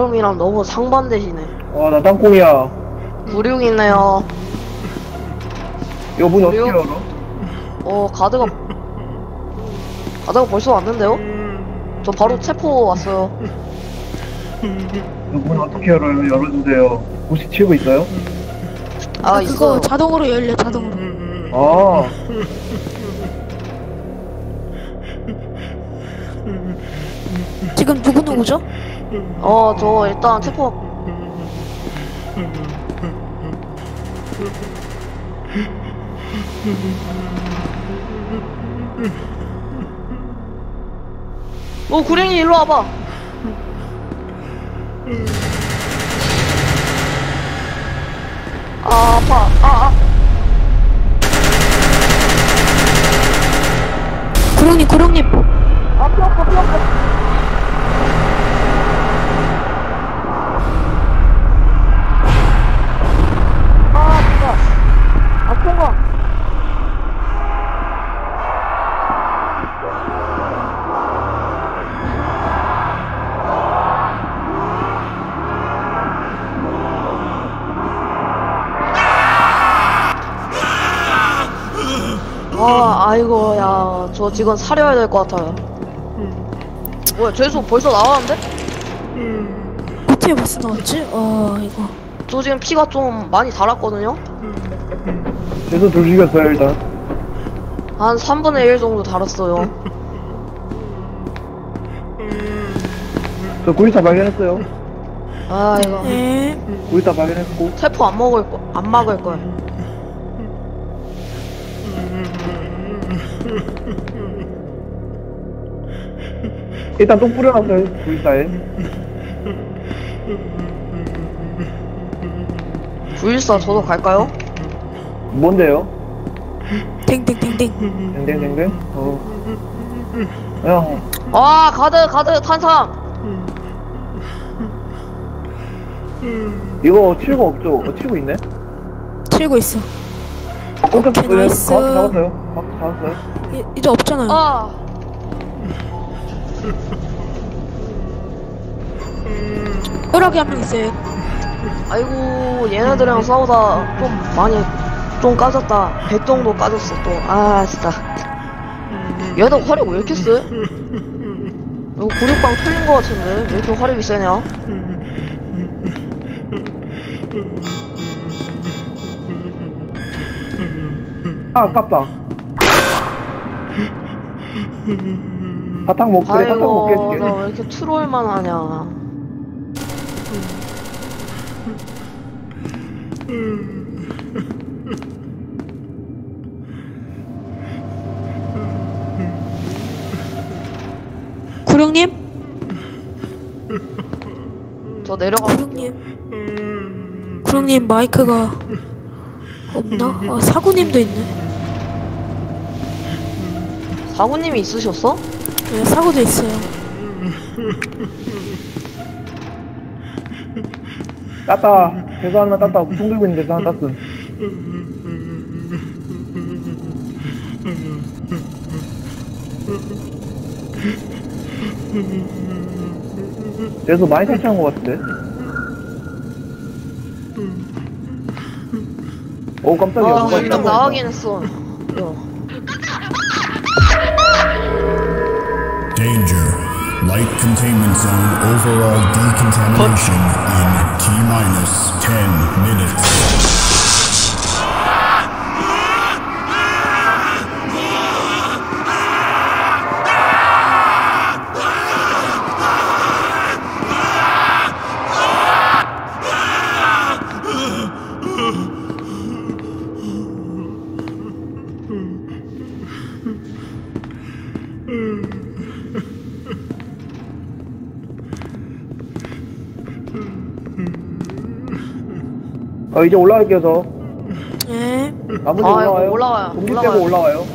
이름이랑 너무 상반되시네. 와, 나 땅콩이야. 96이네요. 이거 문 어떻게 그래요? 열어? 어, 가드가. 가드가 벌써 왔는데요? 저 바로 체포 왔어요. 이거 문 어떻게 열어요? 열어주세요. 혹시 치고 있어요? 아, 그거 있어요. 자동으로 열려 자동으로. 아, 지금 누구 누구죠? 어, 저 일단 체포. 어, 구랭이 일로 와봐. 아, 아파. 아, 아. 구룡님 구룡님. 아파, 아파, 아파, 저 지금 사려야 될 것 같아요. 뭐야, 죄수 벌써 나왔는데? 어떻게 벌써 나왔지? 아 이거. 저 지금 피가 좀 많이 달았거든요? 계속 둘 죽였어요, 일단. 한 3분의 1 정도 달았어요. 저 구리타 발견했어요. 아, 이거. 네. 구리타 발견했고. 세포 안 먹을 거, 안 막을 거야. 일단 똥 뿌려놨어요, 구리타에. 914 저도 갈까요? 뭔데요? 땡땡땡땡. 댕댕댕댕? 어. 그냥, 아, 가드, 가드, 탄상! 이거 칠고 없죠? 어, 칠고 있네? 치고 있어. 오케이, 오케이, 나이스. 잡았어요. 가스 잡았어요. 이, 이제 없잖아요. 아, 혈압이 한명 있어요. 아이고, 얘네들이랑 싸우다 좀 많이, 좀 까졌다. 100 정도 까졌어, 또. 아, 진짜. 얘들 화력 왜 이렇게 세? 이거 구육방 털린 거 같은데? 왜 이렇게 화력이 세냐? 아, 아깝다. 사탕 먹게, 사탕 먹게. 나 왜 이렇게 트롤만 하냐. 구룡님? 저 내려가. 구룡님. 구룡님 마이크가 없나? 아 사구님도 있네. 사부님이 있으셨어? 네 사구도 있어요. 땄다. 계속 하나 땄다. 총 들고 있는데 하나 땄어. 그래서 많이 탈출한 것 같은데? 오 깜짝이야. 아, 누가 일단 있나? 나가긴 했어. 야. Containment zone overall decontamination in T minus 10 minutes. 어 이제 올라갈게요 저. 예. 나머지 아, 이거 올라와요. 올라와요. 공기 올라와요. 떼고 올라와요.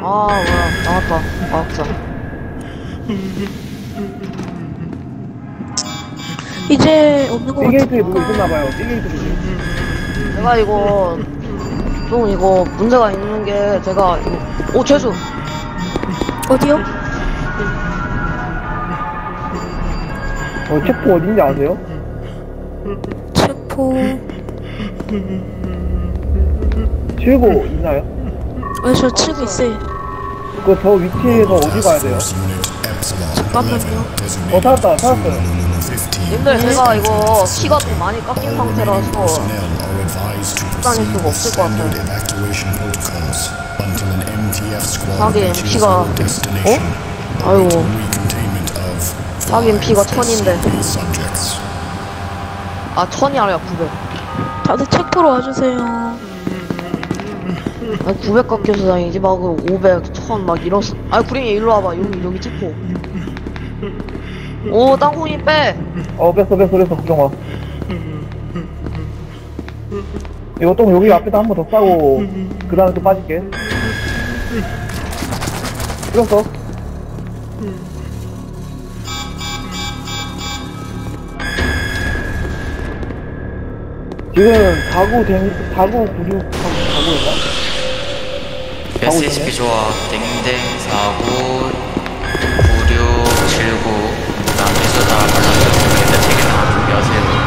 아, 뭐야. 나왔다. 나왔자. 이제 없는 것 띠게이트에 누구 있었나봐요. 띠게이트 누구. 내가 이거 좀 이거 문제가 있는 게 제가 이거 오 죄수 어디요? 어 체포 어딘지 아세요? 체포. 7고 있나요? 왜저 치고 있어요? 그저 위치에서 어디 가야 돼요? 잠깐만요. 어 찾았다 찾았어요. 님들 제가 이거 키가 좀 많이 깎인 상태라서 수단일 수가 없을 것 같아요 하긴 피가 어? 아이고 하긴 피가 천인데 아 천이 아니라 900 다들 체포로 와주세요. 아 900 깎여서 다행이지 막 500, 1000 막 이랬어 아 구린이 일로 와봐 여기 여기 체포 오 땅콩이 빼 어 뺐어 뺐어 뺐어 걱정 마. 이거 또 여기 앞에다 한 번 더 싸고 그 다음에 또 빠질게. 찍었어. 지금 49 댕, 49 96 가고인가? SSP 조합 땡땡 49 96 79 그 다음 해서다 발라드 일단 세개 다 준비하세요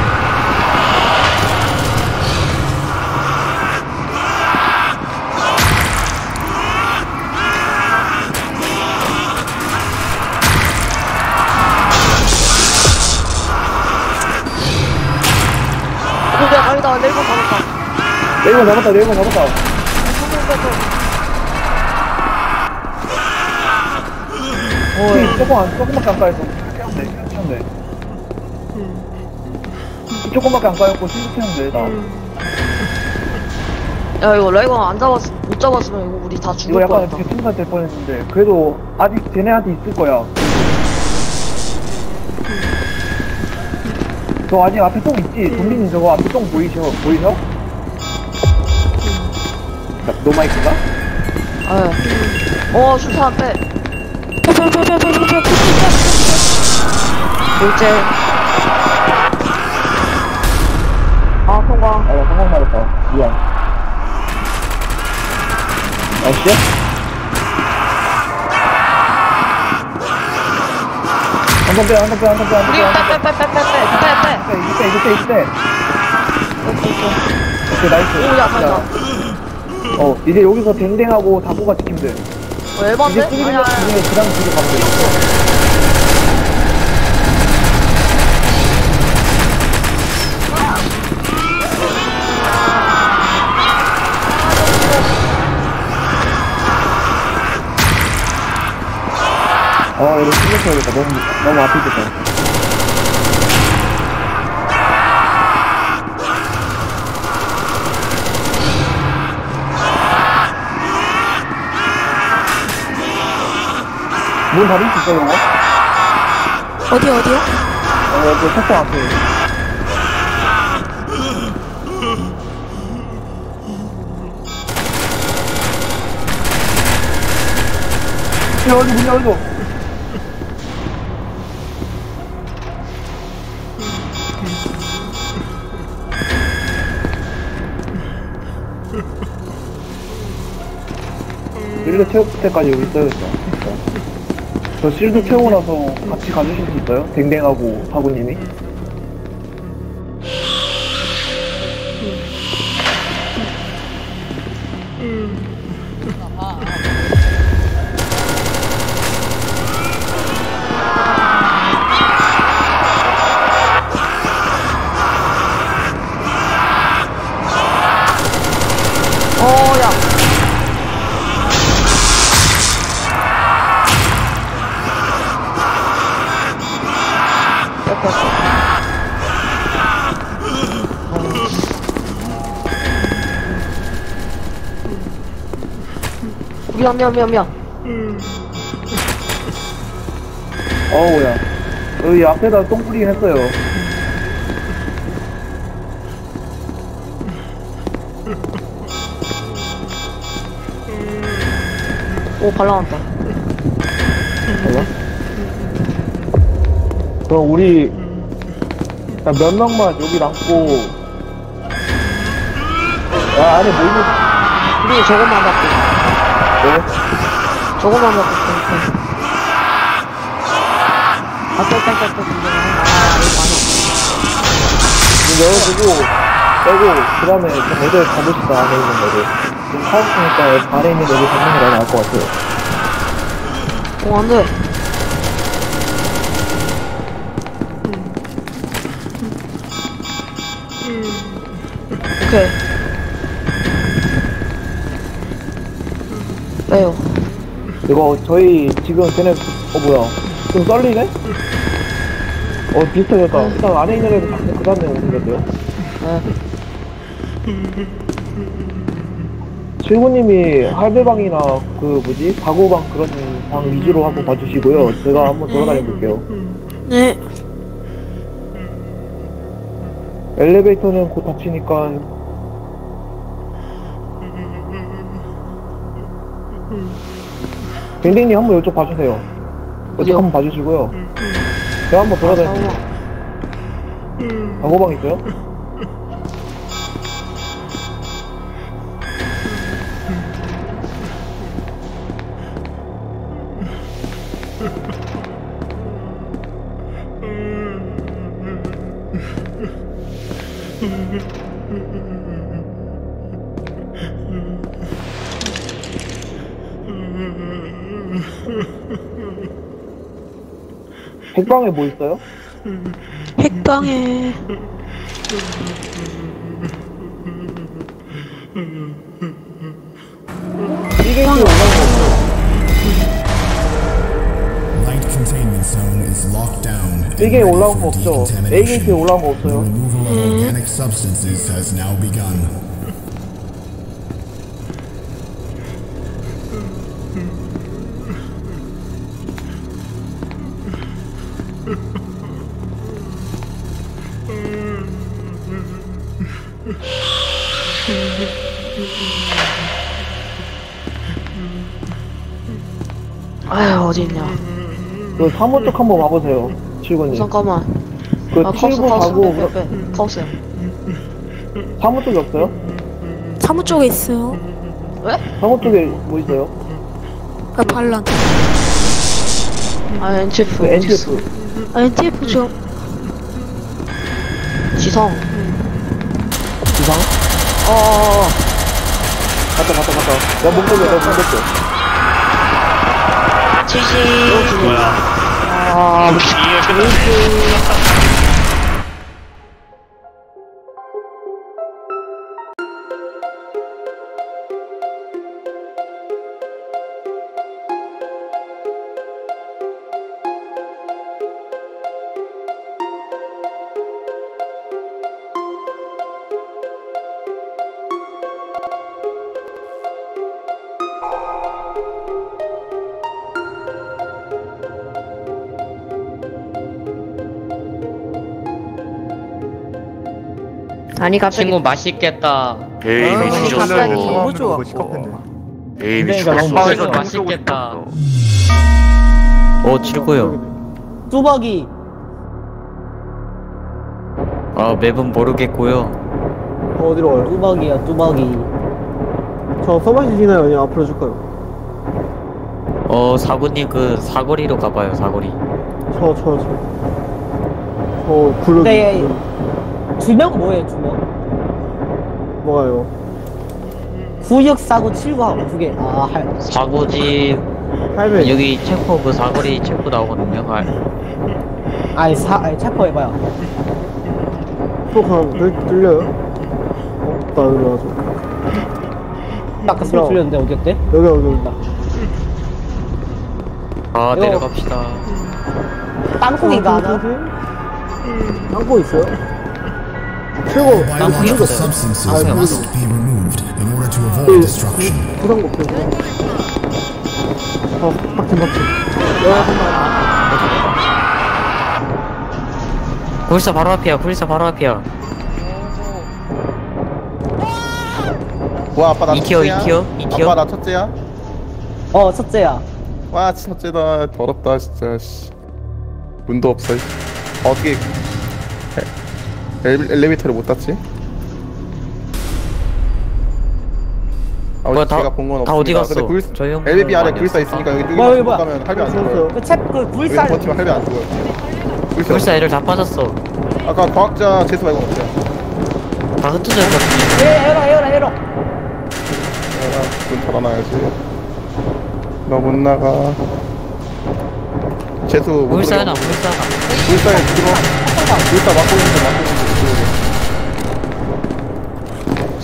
내일건 잡았다 내일건 잡았다. 어, 조금 안, 조금밖에 안 까였어. 그냥 돼. 조금밖에 안 까였고, 신수 태우면 돼, 나. 야, 이거 레이건 안 잡았, 못 잡았으면 이거 우리 다 이거 죽을 약간 뻔했다. 대충살 될 뻔했는데, 그래도 아직 쟤네한테 있을 거야. 저 아직 앞에 똥 있지? 동민님 저거 앞에 똥 보이셔? 보이셔? 나- 너 마이크인가? 아, 어, 술탄 빼. 둘째. 아, 통과. 아, 나 성공 맞았다. 미안. 아, 씨? 한번 빼, 한번 빼, 한번 빼, 한번 우리 빼. 빼, 빼, 빼, 빼, 빼, 빼, 빼. 이때, 이때, 이때, 이때. 오케이, nice. 오, 야, 간다. 어, 이제 여기서 댕댕하고 다고가 지키면 돼. 어, 에반데? 이제 쓰리를 아니야, 아니야. 중에 그 다음 뒤로 가면 돼. 아, 이거 신경 써야겠다. 너무, 너무 앞에 있겠다. 뭔 다리? 진짜 영화? 어디 어디요? 어, 그 폭포 앞에. 야, 어디 문 열고. 일로 체육 때까지 여기 있어야겠다. 저 실드 채우고 나서 같이 가주실 수 있어요? 댕댕하고 사부님이? 미안 미안 어우야. 여기 앞에다 똥 뿌리긴 했어요. 오 발라놨다. 그럼 우리 일단 몇 명만 여기 남고. 야 안에 모이고 우리 저것만 받고 네? 저것만 받고 있어 아떨떨떨떨 문 열어주고 빼고 그 다음에 좀 애들 잡으시다 안에 있는 애들. 좀 카오스니까 안에 있는 애들 잡는 게 나을 것 같아요. 어 안돼. 오케이 빼요? 이거 저희 지금 쟤네 어 뭐야? 좀 썰리네? 어 비슷하겠다. 일단 안에 있는 애들 잡고 그 다음에 오는 건데요. 칠구님이 할배방이나 그 뭐지? 사고방 그런 방 위주로 한번 봐주시고요. 제가 한번 돌아다녀 볼게요. 네. 엘리베이터는 곧 닫히니까 댕댕님 한 번 이쪽 봐주세요. 이쪽 한번 봐주시고요. 제가 한번 돌아다녀 사고방 있어요? 핵방에 뭐 있어요? 핵방에 이게 올라온 거 없어요 Light containment zone is locked down. and 이게 ready 올라온 거 for 없죠 decontamination. A게이트에 올라온 거 The 없어요 removal of organic substances has now begun. 아휴 어디 있냐 그 사무 쪽 한번 와보세요 칠구님 잠깐만 그아 카우스 가고 빼, 빼, 빼. 카우스야 사무 쪽에 없어요? 사무 쪽에 있어요. 왜? 사무 쪽에 뭐 있어요? 그 반란. 아 NTF 그 NTF 아, NTF 죠. 지성 지상? 어어어 갔다 갔다 갔다 내가 목적이야 내가 목적이야 지지 뭐야? 아 이게 끝났네. 아 니 갑자기 친구 맛있겠다. 에이 아. 갑자기. 너무 좋아 에이. 너무 맛있어. 맛있겠다. 어 칠구요 뚜벅이 아 맵은 모르겠고요 어디로 가요? 뚜벅이야 뚜벅이 저 써마시시나요? 아니면 앞으로 줄까요? 어 사군님 그 사거리로 가봐요 사거리 저, 저, 저. 저, 굴러. 네. 두명 뭐예요, 두 명? 뭐가요? 9649 79 하고 두 개. 아, 할. 사고집 할배. 여기 체포 그 사거리 체포 나오거든요 아, 아니, 사, 아니, 체포 해봐요. 또 가, 들, 들려요? 어, 나 여기 와서. 아까 소리 야. 들렸는데 어디였대? 여기, 여기, 여기. 아 이거- 내려갑시다 땅콩인가 하나? 땅콩 있어요? 최고. Biological substances must be removed in order to avoid destruction. 부상 못 펴서. 어, 박팀, 박팀. 불사 바로 앞이야 불사 바로 앞이야 와 아빠 나 이티어, 첫째야? 이티어? 아빠 나 첫째야? 어, 첫째야. 와 첫째다 더럽다 진짜 씨 문도 없어 씨. 어떻게 엘리베이터를 못 탔지? 아, 뭐야, 어디 다- 제가 본건다 없습니다. 어디 갔어? 근데 굴, 저희 형 엘리베이 안에 아니었어. 굴사 있으니까 여기 뭐야, 여기 뭐야? 가면 할배 안 죽어요 그 챕, 그 여기서 불살. 버티면 할배 안 죽어요 굴사 불사 애들 다 빠졌어 아까 과학자 재수 말고 없어요 다 흩어져 있거든요 에, 에러, 에러, 에러. 내가 문 닫아놔야지 너못 나가 재수 못 하나 들어가. 불사 하나 불사에 들어 불사 막고 있는데 막고 있는데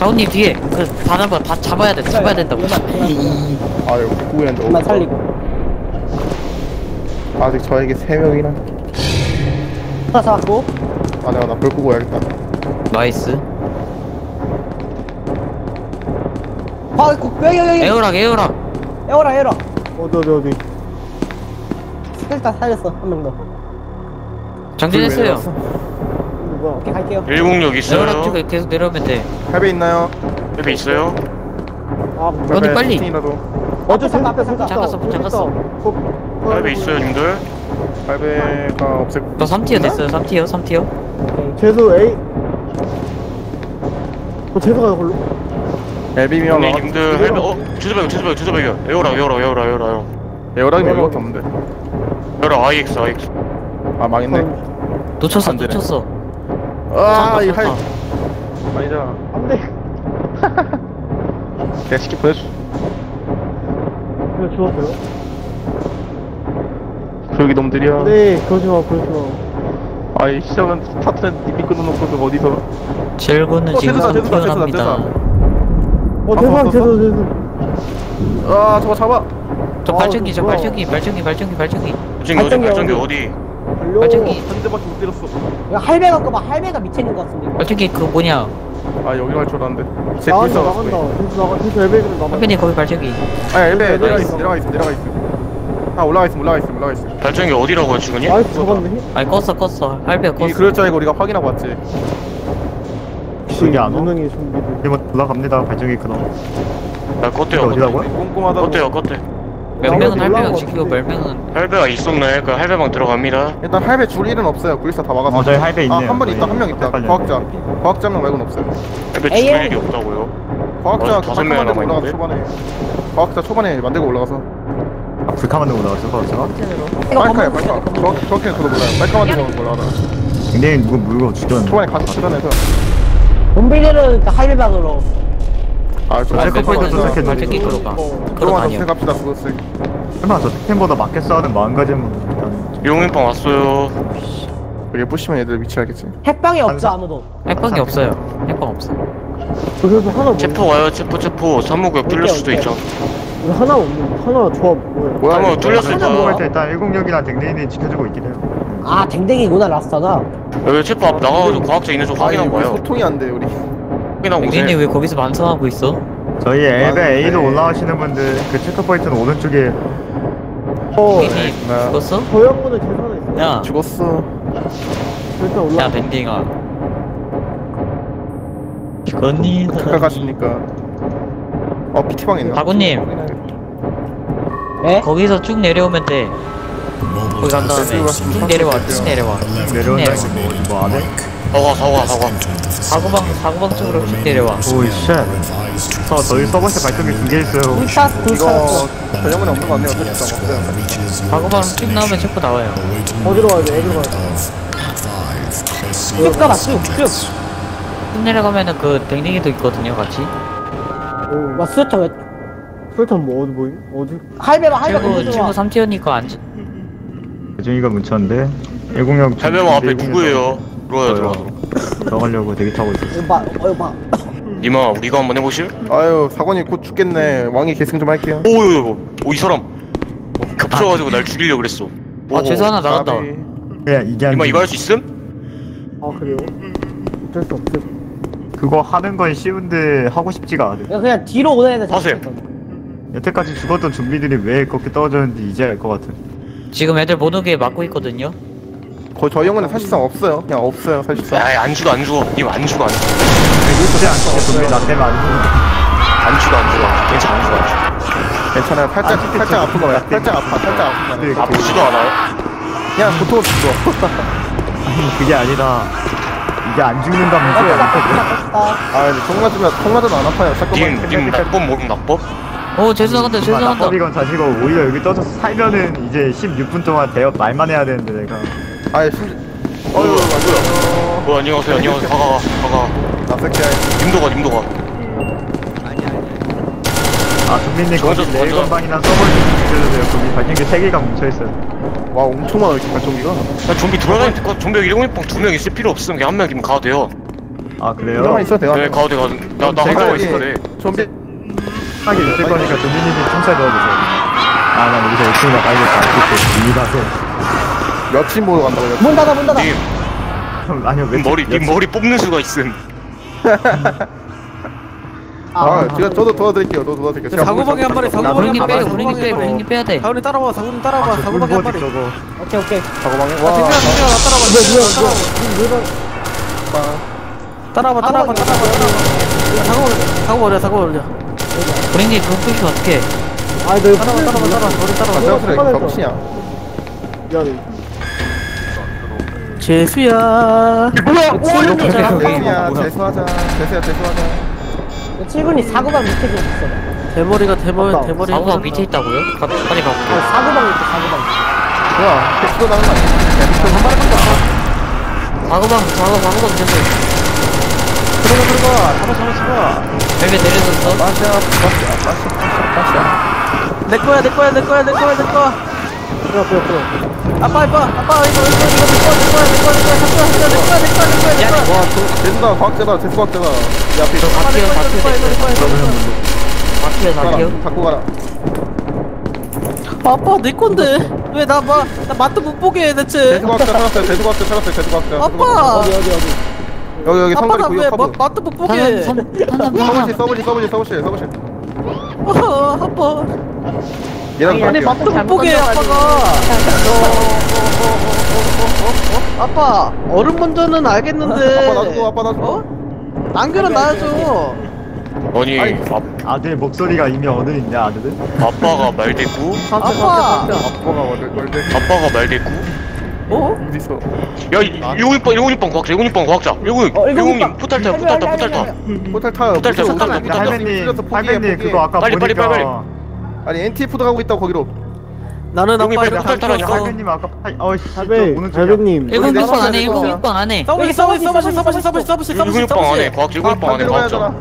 사우님 뒤에 그다 잡아 다 잡아야 돼 잡아야 된다고 아 이거 구구했는데 엄마 살리고. 아직 저에게 세 명이나 하나 잡았고. 아 내가 나불 끄고 해야겠다 nice 아, 그, 여기, 여기, 여기. airlock airlock airlock, airlock. 어디, 어디, 어디. 일단 살렸어, 한 명 더. 장전했어요 누 가? 오케이, 갈게요. 106 있어요? airlock 쪽에 계속 내려오면 돼 할배 있나요? 옆에 있어요? 아, 언니 빨리 이라도 어저 제 앞에 앞에 잠갔어 잠갔어 할배 있어요 님들? 할배가 없을 저 3티어 됐어요 3티어 3티어 재수 A. 어, 재수가 걸로. 엘비미어 아니 님들 할배 어? 주소배경 주소배경 주소배경 에어라 에어라 에어라 에어라 에어라 에어락이 여기밖에 없는데 에어라 IX IX 아 망했네 놓쳤어 안 되네. 놓쳤어 아 이거 할. 아니잖아 안 돼. 내가 쉽게 보내줘 그냥 죽었어요. 그러기 놈들이야 네, 그러지 마, 그러지 마. 아이 시작은 스타트는 님이 끊어놓고 어디서 젤고는 어, 지금 구현합니다 어, 대박, 재수, 재수. 아 저거 잡아 저 아, 발전기 저. 발전기 발전기 발전기 발전기 발전기 어디 발전기 어디 달려. 발전기 한 대밖에 못 때렸어 이거 할배가 거 봐, 할배가 밑에 있는 것 같은데. 발전기 그 뭐냐 아 여기 갈 줄 알았는데 제 나간다, 불사 나간다. 나가, 엘베이터 나가. 선배님 거기 발전기 아 엘베 내려가. 있어 내려가 있어 내려가 있어 아 올라가 있어 올라가 있어 올라가 있어 발전기 어디라고요 지금이? 나이스, 잡았네. 아니 껐어 껐어 할배가 이게 껐어 그럴 줄 알고 우리가 확인하고 왔지 여기 안 와? 무능의 좀비들. 이거 올라갑니다 발전기 끊어 나 껐대요 어디라고요? 꼼꼼하다고 껐대요 껐대 올라온 할배가 것 지키고 몇 명은 할배가 있었네. 그 할배방 들어갑니다. 일단 할배 줄 일은 없어요. 굴사 다 막았어 어 저희 할배 있네요. 아한 번 저희. 있다 한명 있다. 빨리 과학자. 과학자 한 명 말고는 없어요. 할배 죽을 에이. 일이 없다고요? 과학자 어, 다섯 만들고 올라가서 남아있는데? 초반에 과학자 초반에 만들고 올라가서. 아 불카 만들고 나왔어 과학자가? 빨카야 빨카. 저, 저렇게는 저도 몰라요. 빨카 만들고 올라가다가 굉장히 누구 물고 죽였는데 초반에 가서. 좀비들은 일단 할배방으로. 아좀 아, 체크 몇 포인트 번은 도착했는데. 끌어가 그건 그동안 좀 아니야 생각합시다 그것을 설마 저 스캔보다 맞게 싸우는 마음가짐은 일단 용인방 왔어요 여기 부시면 얘들 위치 알겠지 핵방이 없죠, 아무도. 핵방이 없어요 핵방 없어 저 재수 하나 뭐, 체포 와요 체포 체포 사무구역 뚫릴 수도. 있죠 하나 없는데. 하나 조합 뭐야? 뭐야 사무구역 이거. 뚫렸을 때 일단 106이나 댕댕이는 지켜주고 있긴 해요 아, 댕댕이구나, 라스타가. 여기 체포 앞 나가가지고 과학자 있는 쪽 우리 와요 소통이 안돼 우리 확인하고 오세요 왜 거기서 반성하고 있어? 저희 엘베 아, A로 네. 올라가시는 분들 그 체크포인트는 오른쪽에 어, 댕댕이 나 죽었어? 저 형분은 재수 하나 있어. 야 죽었어 일단 올라. 야 댕댕아 죽었니 가까 가십니까 어 PT방에 있네 바구님 네? 거기서 쭉 내려오면 돼 거기 간 다음에 쭉 내려와 쭉 내려와 쭉 내려와 뭐 안 해? 사과 사과 사과 사고방 사고방 쪽으로 쭉 내려와 오이 쉣. 저 저희 서버실 발전기 두개 있어요. 이거 전형은 없는 거 같네요. 없어요. 사고방 쭉 나오면 체포 나와요 어디로 가야 돼? 어디로 가야 돼? 쭉 가봐 쭉쭉 쭉 내려가면은 그 댕댕이도 있거든요 같이 와 수류탄 왜 술탄 뭐 어디 보임? 어디? 할배가 할배가 친구 어디로 친구 와 3티어니까 앉 대중이가 문쳤는데 106 할배방 앞에 누구예요? 들어와요 들어와 들어가려고 대기 타고 있었어. 봐 어, 봐 니마 우리가 한번 해보실? 아유 사관이 곧 죽겠네. 왕이 계승 좀 할게요. 오오오 오, 이 사람 어, 겹쳐가지고 날 죽이려고 그랬어 아 죄수 하나 나갔다 그냥 이게 니마 이거 할 수 있음? 아 그래요? 어쩔 수 없어. 그거 하는 건 쉬운데 하고 싶지가 않아. 이거 그냥 뒤로 오는 애들 하세요 여태까지 죽었던 좀비들이 왜 그렇게 떨어졌는지 이제 알 것 같아. 지금 애들 못 오게 막고 있거든요 거의 저희 형은 사실상 없어요. 그냥 없어요 사실상. 야안 죽어 안 죽어 님 안 죽어 안 죽어 진짜 안 죽어. 좀비 나 때문에 안 죽어. 안 죽어 안 죽어 괜찮아 안 죽어 안 죽어 괜찮아요. 살짝 살짝 아픈 거야. 살짝 아파. 살짝 아픈 거야. 아프지도 않아요 그냥 고통 없어. 아니 그게 아니라 이게 안 죽는다 문제야. 아 근데 총 맞으면 총 맞아도 안 아파요. 잠깐만. 님님 낙법 모르면 낙법? 나간다 죄수 나간다 낙법이건 자시고 오히려 여기 떠서 살면은 이제 16분 동안 대여 말만 해야 되는데 내가. 아예 심. 어휴 뭐야 어 안녕하세요 안녕하세요 가가 가가 나 새끼야. 님도 가 님도 가아 좀비님 거기 먼저, 먼저. 건방이나 서버 좀 지켜주세요. 거기 발전기 3개가 뭉쳐있어요. 와 엄청 많아 이렇게 발전기가. 야 좀비 돌아다니면 될것 같아 좀비 여기 106방 두 명 있을 필요 없음 그냥 한 명이면 가도 돼요 아 그래요? 이거만 있어도 돼요. 네 가도 돼 가도 나나 제가 하고 여기 있는데 좀비 하게 있을 거니까 좀비님이 총살 넣어주세요. 아난 여기서 1층이나 가야겠다. 그때 이 가서. 몇팀 보러 간다고 요문 닫아 문 닫아 님 아니요 왜 머리 님 머리 뽑는 수가 있음 아, 제가 저도 도와드릴게요. 저도 도와드릴게요. 제가 사고방에 한 마리, 사고방에 브링님 한 빼요 마리, 브링님 빼 브링님 빼야 돼 사고님 따라와, 사고님 따라와, 사고방에 한 마리. 저거. 오케이 오케이 사고방에 아, 와. 대표야, 대표야, 나 따라와, 뭐야, 따라와, 따라와, 따라와, 따라와, 따라와. 사고 올려, 사고 올려, 사고 올려. 브링님 그거 푸시 어떻게 아 너 따라와, 따라와, 따라와, 너를 따라와. 가짜스레 가보시냐? 미안해. 재수야. 재수야, 재수하자. 재수야, 재수하자. 칠군이 사고방 밑에 좀 있어 대머리가 대머리, 대머리. 사고방 밑에 있다고요? 가, 빨리 아, 가볼게요 사고방 있어 사고방 뭐야? 백수도 나는 거 아니야? 사고방 사고 사고방 됐어 들어가, 들어가. 잡아, 잡아, 잡아. 벨벳 내려줬어 마샤, 마샤, 마샤, 마샤. 내 거야, 내 거야, 내 거야, 내 거야, 내 거야. 그래 그래 그래. 아빠, 아빠, 아빠, 이거, 이거, 이거, 내 거야, 내 거야, 내 거야, 내 거야, 내 거야, 내 거야, 내 거야, 내 거야, 내 거야, 내 거야. 와, 저, 재수다, 과학자다, 재수 과학자다. 이 앞에 있어. 다 튀어 다내 거야, 튀어 내 거야, 내 거야, 내 거야. 다 튀어 다 가라, 튀어 갖고 가라. 아빠, 내 건데. 왜 나, 마, 나 맛도 못 보게 해, 대체. 재수 과학자 찾았어요, 재수 과학자 찾았어요, 재수 과학자. 아빠. 어디 어디 어디. 여기, 여기 아빠, 성거리 나 구역 왜 커브. 마- 맛도 못 보게 해. 서버실, 서버실, 서버실, 서버실, 서버실. 아, 아빠. 얘랑 아니, 갈게요. 맛도 못 보게 해, 아빠가. 아빠, 어른 먼저는 알겠는데. 아빠 놔줘, 아빠 놔줘. 어? 안겨는 놔야죠. 아니 아, 아들 목소리가 이미 어른인데 아들은? 아빠가 말대꾸 아빠. 아빠가 어딜 걸대. 아빠가 말대꾸 어? 어디서? 야, 일공육방, 일공육방 과학자, 일공육방 과학자, 일공육, 어, 일공육 포탈 타, 포탈 타, 포탈 타. 포탈 타요. 포탈 타, 포탈 타, 무서워. 포탈 타. 할배님 할배님 그거 아까 빨리, 빨리, 보니까 빨리, 아니 NTF도 가고 있다고 거기로. 나는 안 빨리 다 떨어져 님 아까 팔 어씨 자배 자배님. 106번 안해 106번 안해 서버실 서버실 서버실 서버실 서버실 서버실 106번 안해 과학 106번 안해 과학자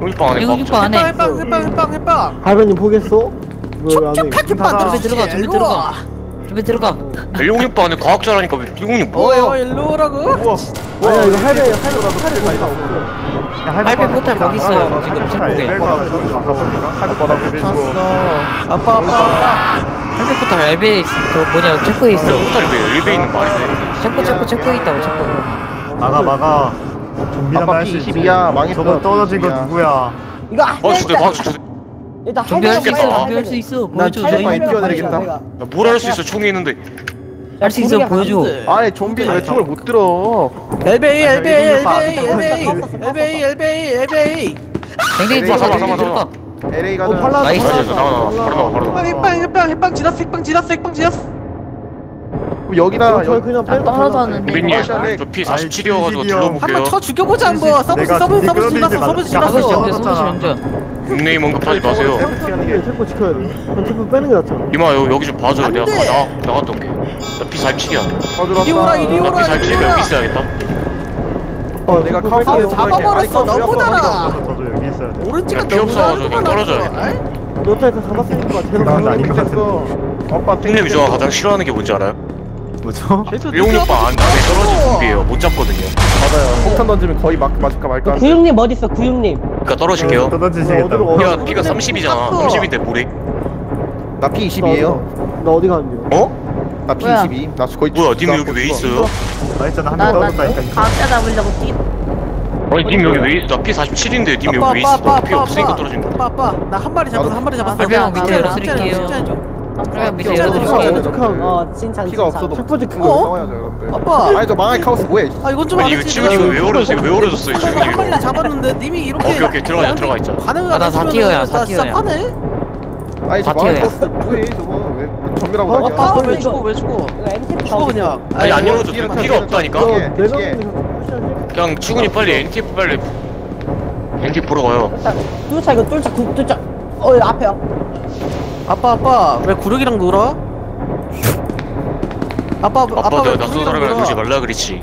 106번 안해 106번 안해 해빵 해빵 해빵 해빵 자배님 포기했어? 촉촉 해빵 아, 들어가 들어가 준비 들어가. 준비 들어가. 106번 안에 과학자라니까 106 뭐예요? 어, 일로라고? 아니야 이거 할배 할배라도 할배 할배 포탈 거기 있어요 지금 창고에. 찾았어. 아빠 아빠 아빠. 할배 포탈 엘베 그 뭐냐 창고에 있어. 포탈 왜 엘베 있는 거 아니지? 창고 창고 창고에 있다고 창고 막아 막아. 좀비나 할수 있지. 저거 떨어진 거 누구야? 이거 아 진짜 막 일단 할수 있어. 준비할 수 있어. 나 총에 뛰어내리겠다. 뭘할 수 있어. 총이 있는데. 할 수 있어 보여줘. 아니 좀비 왜 총을 못 들어. LBA LBA LBA LBA LBA LBA LBA 댕댕이 잡아 잡아 잡아 LA 가는 나이스. 나와 나와 바로 나와. 바로 나와 핵방 핵방 핵방 지났어 핵방 지났어 핵방 지났어. 그럼 여기다 저희 그냥 빼고 떨어졌는데. 우빈님 아, 저 P47이어가지고 둘러볼게요 한번 쳐 죽여보자 한번 내가 서비스 서비스 끌어들이지 지났어 서비스 지났어 닉네임 언급하지 마세요 템포 지켜야 돼. 그럼 템포 빼는 게 낫잖아. 이마 여기, 여기 좀 봐줘요 내가 돼. 나, 나갔다 올게 나 P47이야 이리 오라 이리 나 오라 이리 P47이면 여기 있어야겠다 어, 내가 템포 뺄게요. 잡아버렸어 너무잖아 저도 여기 있어야 돼. 오른쪽에 나피 없어가지고 그냥 떨어져야겠다 너한테 다 잡았으니까 제로 나 아닌 것 했어. 오빠 닉네임 저가 가장 싫어하는 게 뭔지 알아요? 뭐죠? 106방 안 안에 떨어진 좀비예요 못 잡거든요 맞아요 폭탄 던지면 거의 막 맞을까 말까 하는데. 구육님 어딨어 구육님 그러니까 떨어질게요 떠던지시겠다고 피가, 피가 30이잖아 30인데 뭐래? 나 P20이에요 나 어디 가는데요? 어? 나 뭐야? P22 나 거의 뭐야 님나 여기 왜. 있어요? 나 있잖아 나, 한명 나, 떨어졌다니까 감자 잡으려고 뛰. 아니 님 여기 왜 있어? 나 P47인데 님 여기 왜 있어? 피 없으니까 떨어진 거 아빠 나 한 마리 잡았어 한 마리 잡았어 발표형 밑에 열어드릴게요. 칭찬해줘. 그냥 밑에 진짜 열어드릴게요 진짜 어, 칭찬 피가 없어도 슈퍼지 그거 어? 싸워야죠 여러분들. 아빠. 아니 저 망할 카오스 뭐해 아 이건 좀 아니 이거 아니지 지훈이가 왜 오래졌어요? 왜 오래졌어요 지훈이 한 마리나 이거 잡았는데 님이 이렇게 오케이 오케이 들어가자 들어가 있자. 반응을 아, 안 나다 해주면은 나다 진짜 튀어야. 파네 아니 저다 망할 튀어요. 카오스 뭐해 저거? 왜 전멸하고 어, 아빠 왜 죽어 왜 죽어? 죽어 그냥. 아니 안. 다 피가 없다니까? 거 푸시하지? 그냥 출근이 빨리 NTF 빨리 NTF 보러 가요. 뚫자 이거 뚫자 구- 뚫자. 어 앞에요 아빠 아빠 왜 구르기랑 놀아? 아빠 아빠 아빠 왜 낯선 구르기랑 놀아? 놀지 말라 그랬지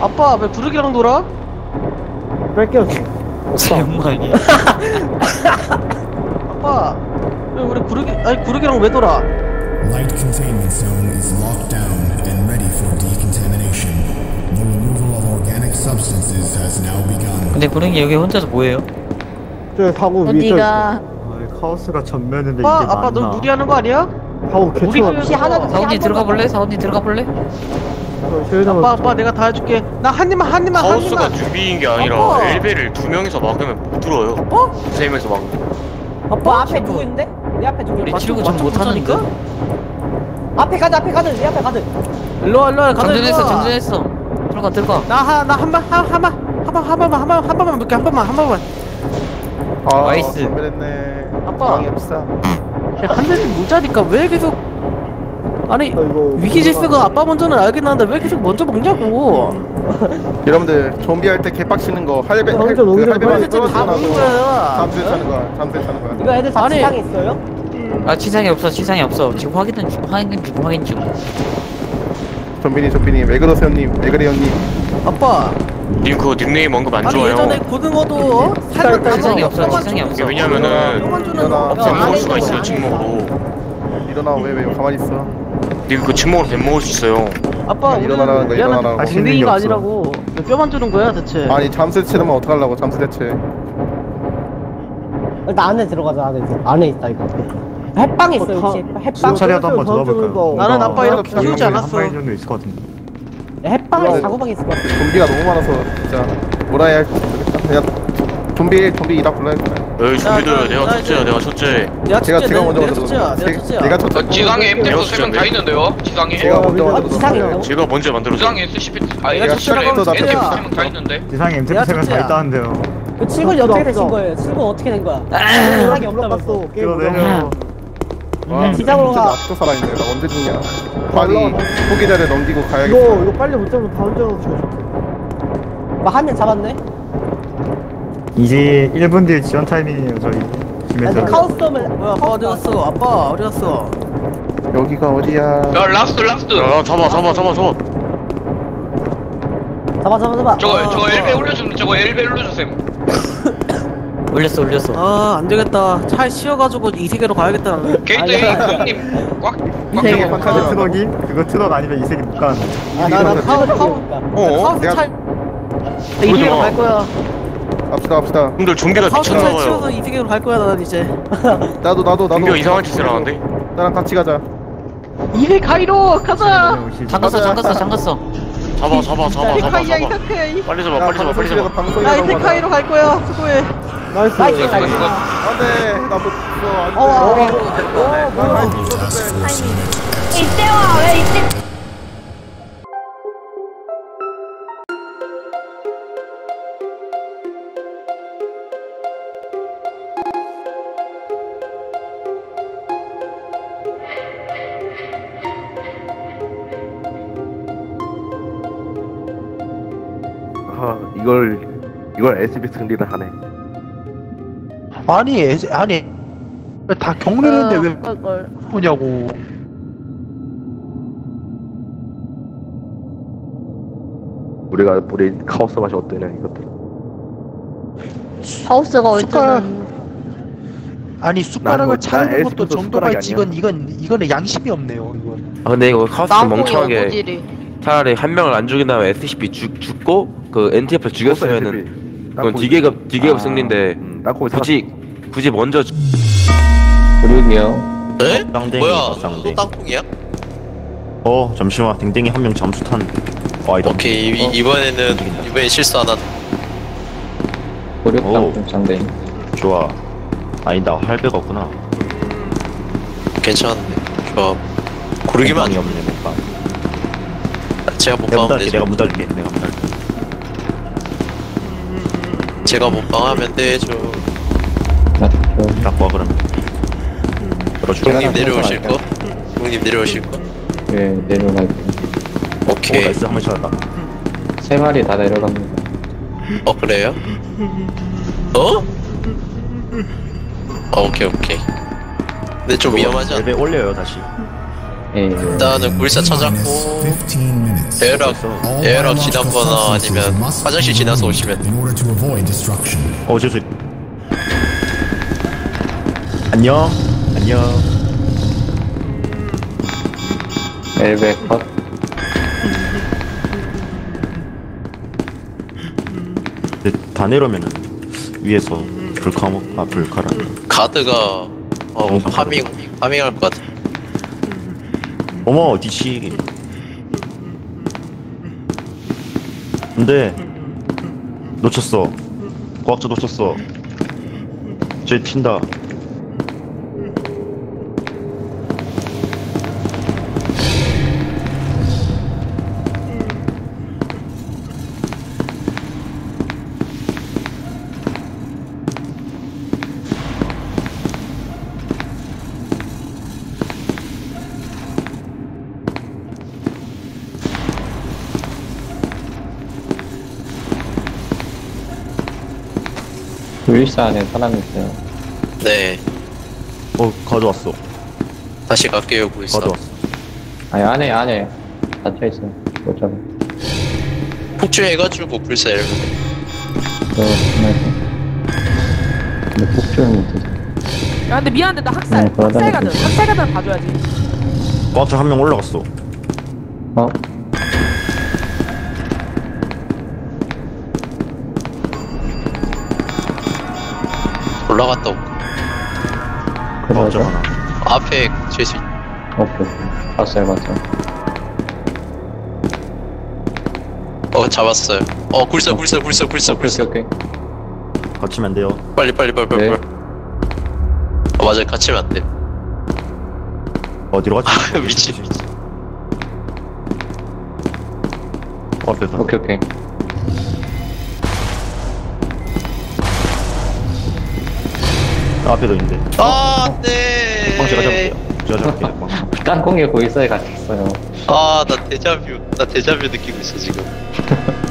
아빠 왜 구르기랑 놀아? 뺄게요. 정말이야 아빠 왜 우리 구르기 아니 구르기랑 왜 놀아? Light containment zone is locked down and ready for decontamination. The removal of organic substances has now begun. 근데 구릉이 여기 혼자서 뭐해요? 저 사고 위에 어디가? 아, 카오스가 전면인데 이게 아빠 아빠 너 맞나 무리하는 거 아니야? 피 하나 사원님 들어가 볼래? 사원님 들어가 볼래? 아빠 아빠 내가 다 해줄게 나 한 입만 한 입만 한 카오스가 입만 준비인 게 아니라 아빠. 엘베를 두 명이서 막으면 못 들어요 아빠? 세 명이서 막으면 아빠 앞에 누구 있는데? 내 앞에 누구 우리? 치르고 좀 못하니까? 앞에 가자 앞에 가자 내 앞에 가자 일로 와 일로 와 가자 정전했어 정전했어 들어가 들어가 나한나한 번한한번 한 번만 한 번만 한 번만 볼게 한 번만 한 번만 아 나이스. 전멸했네 아빠. 망이 없어 한 대씩 못자니까 왜 계속 아니 위기 질서가 아빠 먼저는 알겠는데 왜 계속 먼저 먹냐고 여러분들 좀비 할 때 개빡치는 거 할배 나 할- 혼자 그 녹이는 할배 거야. 많이 떨어지고 다 나서 먹는 거야. 잠수에 차는 거야 잠수에 차는 거야 이거 애들 다 지상에 있어요? 아 지상이 없어 지상이 없어 지금 확인은 중 확인 중 확인 중 좀비님 좀비님 왜 그러세요 님 왜 그래요 님 아빠! 님 그거 닉네임 언급 안 아니 좋아요? 예전에 고등어도 살을 지상이 없어 지상이 이게 없어 왜냐면은 일어나. 뱀 먹을 수가 있어요 침묵으로. 일어나. 왜 왜 가만히 있어. 님그 침묵으로 뱀 먹을 수 있어요. 아빠 일어나라는 거 하시는 게 댕댕이가 없어. 아니라고. 왜 뼈만 주는 거야 대체? 아니 잠수 대체면 어떡하려고 잠수 대체. 일단 안에 들어가자 안에. 안에 있다 이거 햇빵 있어 혹시 햇빵 수차례도 한번 돌아볼까요? 나는 아빠 이렇게 나 키우지 한 않았어 마리 정도 있을 것 같은데 햇빵에 사고방 있을 것 같아 좀비가 너무 많아서 진짜 뭐라 해야 할지 모르겠다 그냥 좀비 좀비 이라 불러야겠다 에이 준비들 나, 내가 나 첫째야 내가 첫째 내가 제가 첫째, 제가 내- 먼저 내가 먼저 첫째야, 제- 내가 첫째 어, 지상에 세명 첫째인데? 다 있는데요? 지상에? 제가 먼저 아? 들어갔어요. 제가 먼저 만들었어요 지상에 SCP 아 내가 첫째라고 첫째야. 세명 다 있는데? 지상에 MTF 내가 세명 다 첫째야. 있다는데요 그 7군 어떻게 되신 거예요? 7군 어떻게 된 거야? 연락이 없다면서 끌어내려 와 진짜 가. 아직도 살아있네. 나 언제 죽냐. 빨리 포기자를 넘기고 가야겠다 이거 이거 빨리 못 잡으면 다 혼자 가서 죽어. 한명 잡았네? 이제 1분 뒤에 지원 타이밍이에요 저희. 심해서 카우스면 뭐야 아빠 어디 갔어? 아빠 어디 갔어? 여기가 어디야? 야 라스트 라스트 야 잡아 잡아 잡아 잡아. 잡아 잡아 잡아. 저거 어, 저거 어. 엘베 올려주면 저거 엘베 올려주셈 올렸어 올렸어. 아 안되겠다. 차에 씌워가지고 이 세계로 가야겠다 게이트 A 형님 꽉 이세계 그거 판타지 트럭이? 그거 트럭 아니면 이색이 못 가는데 아나나 카우 카우 어? 카우스 내가- 차이 세계로 갈 거야. 갑시다 갑시다. 형들 좀비가 카우스 차에 미쳤나봐요. 치워서 이세계로 갈 거야 난 이제. 나도 나도 나도. 좀비가 이상한 짓을 하는데? 나랑 같이 가자. 異世界로 가자. 잠갔어 잠갔어 잠갔어. 잡아 잡아 잡아 잡아 잡아. 빨리 잡아 빨리 잡아 빨리 잡아. 나 異世界로 갈 거야 수고해 나이스. 나이스. 나이스. 안돼 아, 네. 나 못어 안돼. 어나 갈수 있었는데. 이때 와왜 이때. 이걸 이걸 SBS 승리를 하네. 아니 애- 아니 왜다 경례했는데 왜 걸. 뭐냐고. 우리가 우리 카오스 맛이 어떠냐 이것들. 하우스가 숟가락- 때는 아니 숟가락을 뭐- 차는 난 것도 정도가 숟가락이 있지 이건 이건 이거는 양심이 없네요 이건. 아 근데 이거 카오스 나무의 멍청하게 오지리. 차라리 한 명을 안 죽인 다음에 SCP 죽, 죽고 그 NTF를 죽였으면은 그건 D계급 D계급 아, 승리인데 음, 땅콩이 굳이 굳이 먼저 죽- 그러게요. 네? 쌍댕이 뭐야? 쌍댕이. 또 땅콩이야? 어 잠시만 댕댕이 한 명 잠수 탔는데 와 이거 오케이 이, 이번에는 이번에 실수 안 한. 고력 땅콩 쌍댕이 좋아 아니다 할배가 없구나 괜찮은데. 좋아. 고르기만 이 없네 뭔가 제가 못 내가 문 닫을게. 내가 문 닫을게 내가 문 닫을게 제가 못 방하면 되죠. 갖고 와 열어줄게 형님 내려오실 거? 형님 내려오실 거? 네, 내려갈게요. 오케이. 오 나이스 한번 찾았다 세 마리 다 내려갑니다. 어 그래요? 어? 어, 오케이 오케이. 근데 좀 위험하지 않나? 엘베 올려요 다시 예. 일단은 굴사 찾았고 airlock airlock 지나거나 아니면 화장실 지나서 오시면. 어 죄송 안녕 안녕 엘베 컷. 근데 다 내려오면은 위에서 불카모 아 불카라 가드가 어 파밍 파밍할 것 같아. 어머 뒤치기 근데 놓쳤어. 과학자 놓쳤어. 쟤 튄다 루이사 안에 사람 있어요. 네. 어 가져왔어 다시 갈게요 굴사. 가져왔어 아니, 안에, 안에 닫혀 있어요. 못 잡아. 폭주해가지고 굴사 열고. 저, 정말. 근데 폭주는 못해서. 야 근데 미안한데 나 학살. 네, 그러다 학살 가든. 보니까. 학살 가든 봐줘야지. 과학자 한명 올라갔어 어? 올라갔다 오고. 그러죠. 앞에 죄수. 오케이, 오케이. 봤어요, 봤어요. 어 잡았어요. 어 굴사 굴사 굴사 굴사 굴사. 오케이, 갇히면 안 돼요 빨리 빨리 빨리 빨리. 네. 빨리. 어 맞아요 갇히면 안 돼. 어디로 갔지? 미친 미친. 앞에서 오케이, 오케이. 앞에도 있는데 아 네. 방 제가 잡을게요 제가 잡을게요 방. 땅콩이 고일사에 갇혔어요. 아 나 데자뷰 나 데자뷰 느끼고 있어 지금.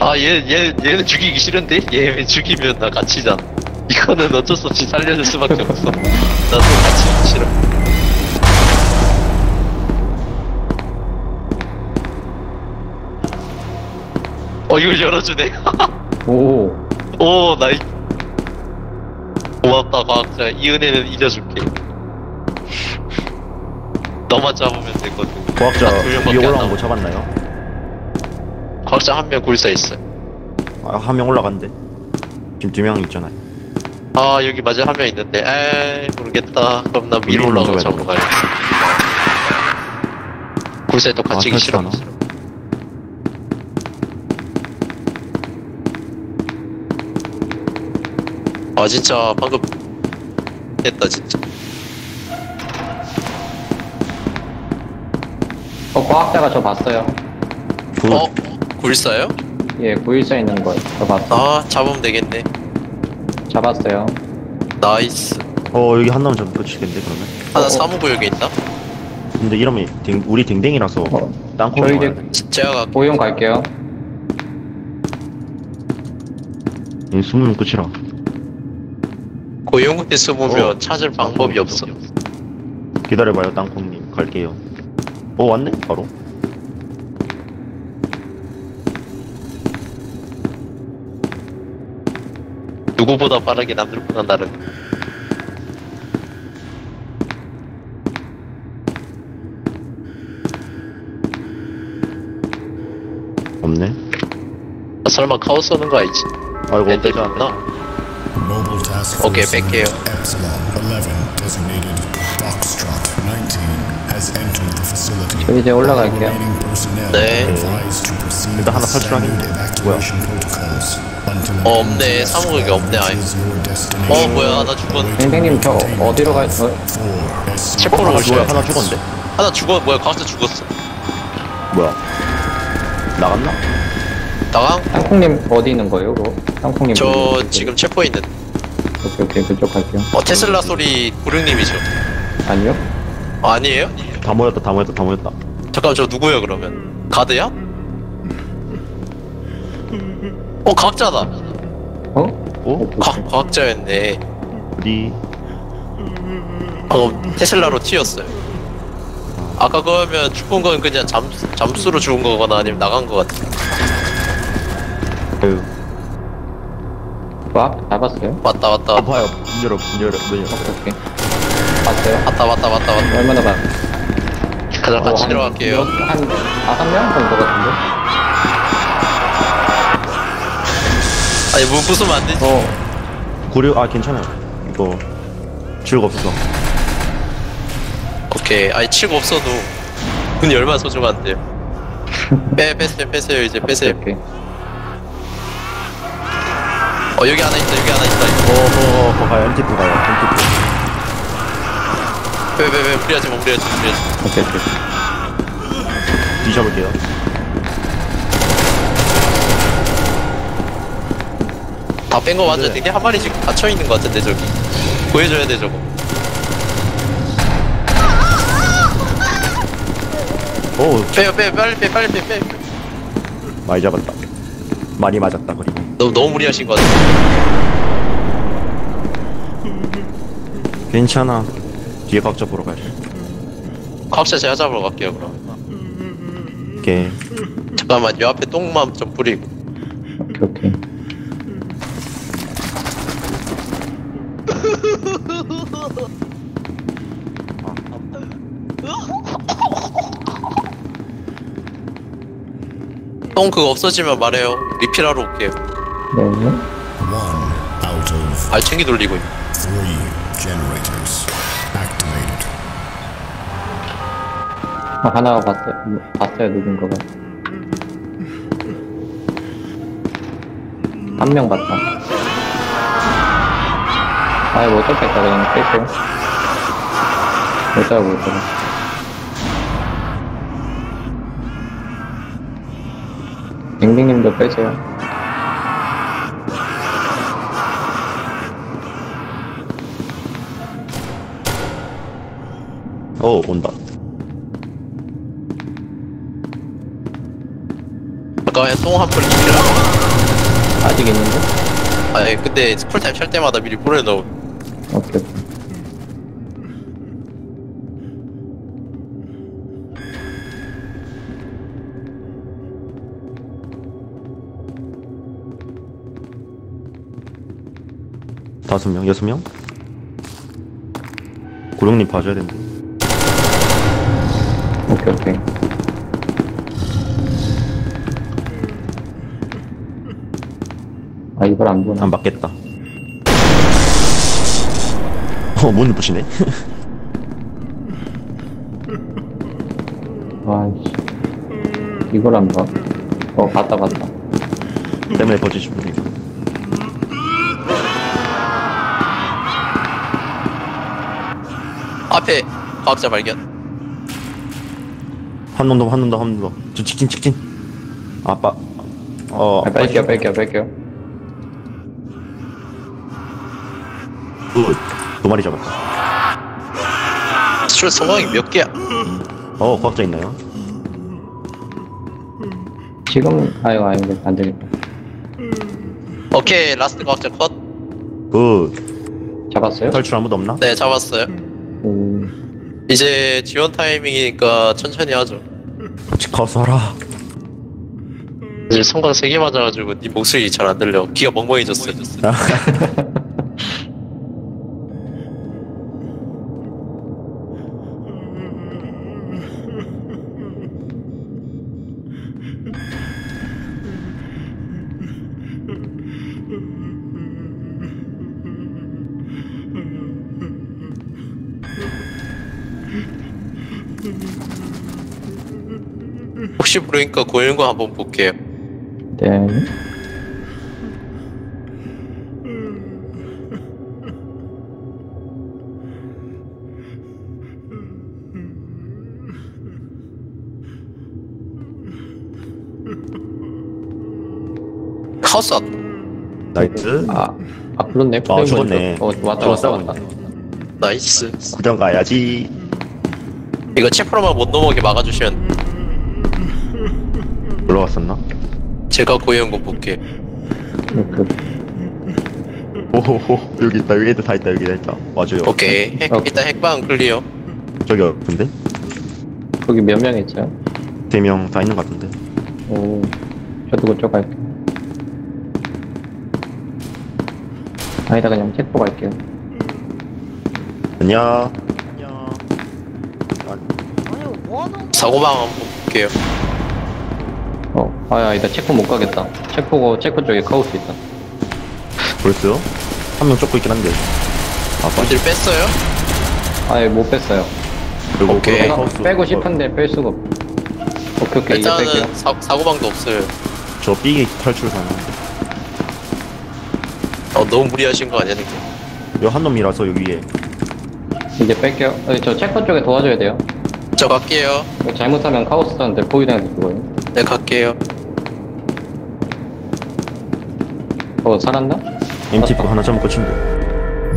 아 얘 얘 얘는 죽이기 싫은데 얘 죽이면 나 갇히잖아. 이거는 어쩔 수 없이 살려줄 수밖에 없어. 나도 갇히기 싫어. 어 이걸 열어주네. 오. 오 나 이. 고맙다 과학자 이 은혜는 잊어줄게. 너만 잡으면 되거든. 과학자 나두 명밖에 위에 안 잡았나요? 과학자 한 명 굴사 있어. 아, 한 명 올라간대 지금 두 명 있잖아요 아 여기 맞아 한 명 있는데 에이 모르겠다 그럼 나 위로 위로 올라가서 올라가야 잡고 가야겠어 굴사에 또 아, 싫어 설치하나? 진짜 방금 했다 진짜 어, 과학자가 저 봤어요. 어? 굴사요? 예, 고일사 있는 거. 저 봤어. 아 잡으면 되겠네 근데 이러면 댕, 우리 댕댕이라서 땅콩 저희. 제가 고용 갈게요. 이 숨으면 끝이라. 고용에 숨으면 찾을 방법이 없어. 기다려봐요, 땅콩님. 갈게요. 어, 왔네? 바로. 누구보다 빠르게 남들보다 나를. 없네. 아, 설마 카오스 오는 거 아니지? 아이고, 애들 있나? Mobile Task 오케이, Force 뺄게요. Epsilon 11, designated Foxtrot 19, has entered the facility. 저 이제 올라갈게요. Remaining personnel 네. are advised to proceed 일단 하나 with 탈출하기. standard evacuation protocols until an 어, 없네. 게 없네, 아예. 어, 뭐야, 나 죽었네. 댕댕님 저 어디로 갈? 어? 체포로 죽어, 하나 죽었는데? 하나 죽어, 뭐야, 카오스 죽었어. 뭐야? 나갔나? 나강? 땅콩님 어디 있는 거예요? 그거? 땅콩님. 저 어디 지금 체포에 있는. 오케이 오케이 그쪽 갈게요. 어, 테슬라 소리 고릉님이죠. 아니요? 어, 아니에요? 다 모였다, 다 모였다, 다 모였다. 잠깐 저 누구예요 그러면? 가드야? 어 과학자다. 어? 어? 과학 과학자였네. 어디? 방금 테슬라로 튀었어요. 아까 그러면 죽은 건 그냥 잠 잠수로 죽은 거거나 아니면 나간 거 같아. 그, 와? 잡았어요? 맞다 맞다. 어, 봐요. 문 열어, 문 열어, 문 열어. 오케이. 봤어요? 맞다 맞다 맞다 맞다. 얼마나 봐? 가자 같이 한 들어갈게요. 몇- 한 다섯 명 정도 같은데? 아니 문 부수면 안 되지. 어. 고려, 아, 괜찮아요. 이거, 없어. 오케이. 아니 치고 없어도 문이 얼마나 소중한데요. 빼 빼세요 빼세요 이제 빼세요. 오케이. 어 여기 하나 있다 여기 하나 있다. 어, 어, 어, 가요. MTP 가요, MTP. 왜왜왜 무리하지 마 무리하지 마 무리하지 마. 오케이 오케이. 뒤져볼게요. 다 뺀거 맞아? 되게 한 마리씩 갇혀 있는 거 같은데 저기 보여줘야 돼 저거. 오, 빼요 빼 빨리 빼 빨리 빼 빼. 많이 잡았다. 많이 맞았다, 그리고. 너무 너무 무리하신 거 같아. 괜찮아. 뒤에 각자 보러 가야지. 과학자 제가 잡으러 갈게요 그럼. 오케이. 잠깐만 요 앞에 똥만 좀 뿌리고. 오케이 오케이. 똥 그거 없어지면 말해요. 리필하러 올게요. 네. Of 알챙이 돌리고. 어, 하나가 봤어요. 봤어요 누군가가. 한 명 봤다. 아이 못 잡겠다 그냥 빼세요. 못 잡아 못 잡아. 댕댕님도 빼세요. 어, 온다. 똥한 뿌리 리필하러. 아직 있는데? 아니 근데 쿨타임 찰 때마다 미리 뿌려놓어. 다섯 명, 여섯 명? 고령님 봐줘야 된대. 오케이 오케이. 아 이걸 안 보나? 안 받겠다. 어, 문을 부시네. 와이씨. 이걸 안 봐. 어 봤다 봤다. 때문에 버티시 분이죠. 앞에 과학자 발견. 한 놈 더, 한 놈 더, 한 놈 더. 저 직진, 직진. 아 빠. 어, 아, 뺄게요 뺄게요 뺄게요. good. 두 마리 잡았다. 술 성공이 몇 개야? 어 과학자 있나요? 지금 아유 아유 안 되겠다. 오케이 last 과학자 컷. 그 잡았어요? 탈출 아무도 없나? 네 잡았어요. 이제 지원 타이밍이니까 천천히 하죠. 가서 하라. 이제 섬광 3개 맞아가지고 네 목소리 잘 안 들려. 귀가 멍멍해졌어 요. 혹시 모르니까 고인고 한번 볼게요. 네. 카오스 왔다. nice. 아, 아 그렇네. 아 죽었네. 어 왔다 왔다 왔다. nice. 구경 가야지. 이거 체프로만 못 넘어게 막아주시면 올라갔었나? 제가 고인고 볼게. 오호호 여기 있다 여기 애들 다 있다 여기 다 있다 맞아요. 오케이. 핵, 일단 핵방 클리어. 저기 근데 거기 몇 명 있어요? 세명 다 있는 것 같은데. 오, 저도 그쪽 갈게. 아니다 그냥 체포 갈게요. 안녕. 사고방 한번 볼게요. 어, 아 아니다 체포 못 가겠다. 체포고 체포 쪽에 카오스 있다. 벌써요? 한 명 쫓고 있긴 한데. 아 어딜 뺐어요? 아예 못 뺐어요. 그리고 오케이. 그거 카오스 빼고 싶은데 뺄 수가 없. 오케이 오케이 이제 뺄게요. 일단은 사, 사고방도 없어요. 저 B게 탈출 가능. 어, 너무 무리하신 거 아니야, 이게? 요한 놈이라서 여기 위에. 이제 뺄게요. 어, 저 체포 쪽에 도와줘야 돼요. 저 갈게요. 이거 잘못하면 카오스한테 포위당해서 죽어요. 네, 갈게요. 어 살았나? MT4 하나 잡고 끝인데.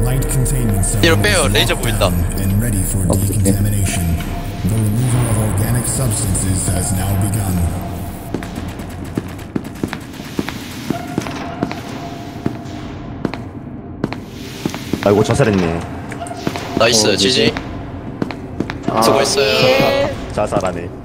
Light containment cells 뒤로 빼요. 레이저 보인다. and ready for decontamination. The removal of organic substances has now begun. 아이고 자살했네. 나이스, 어, 지지. 아. 수고했어요. 자살하네.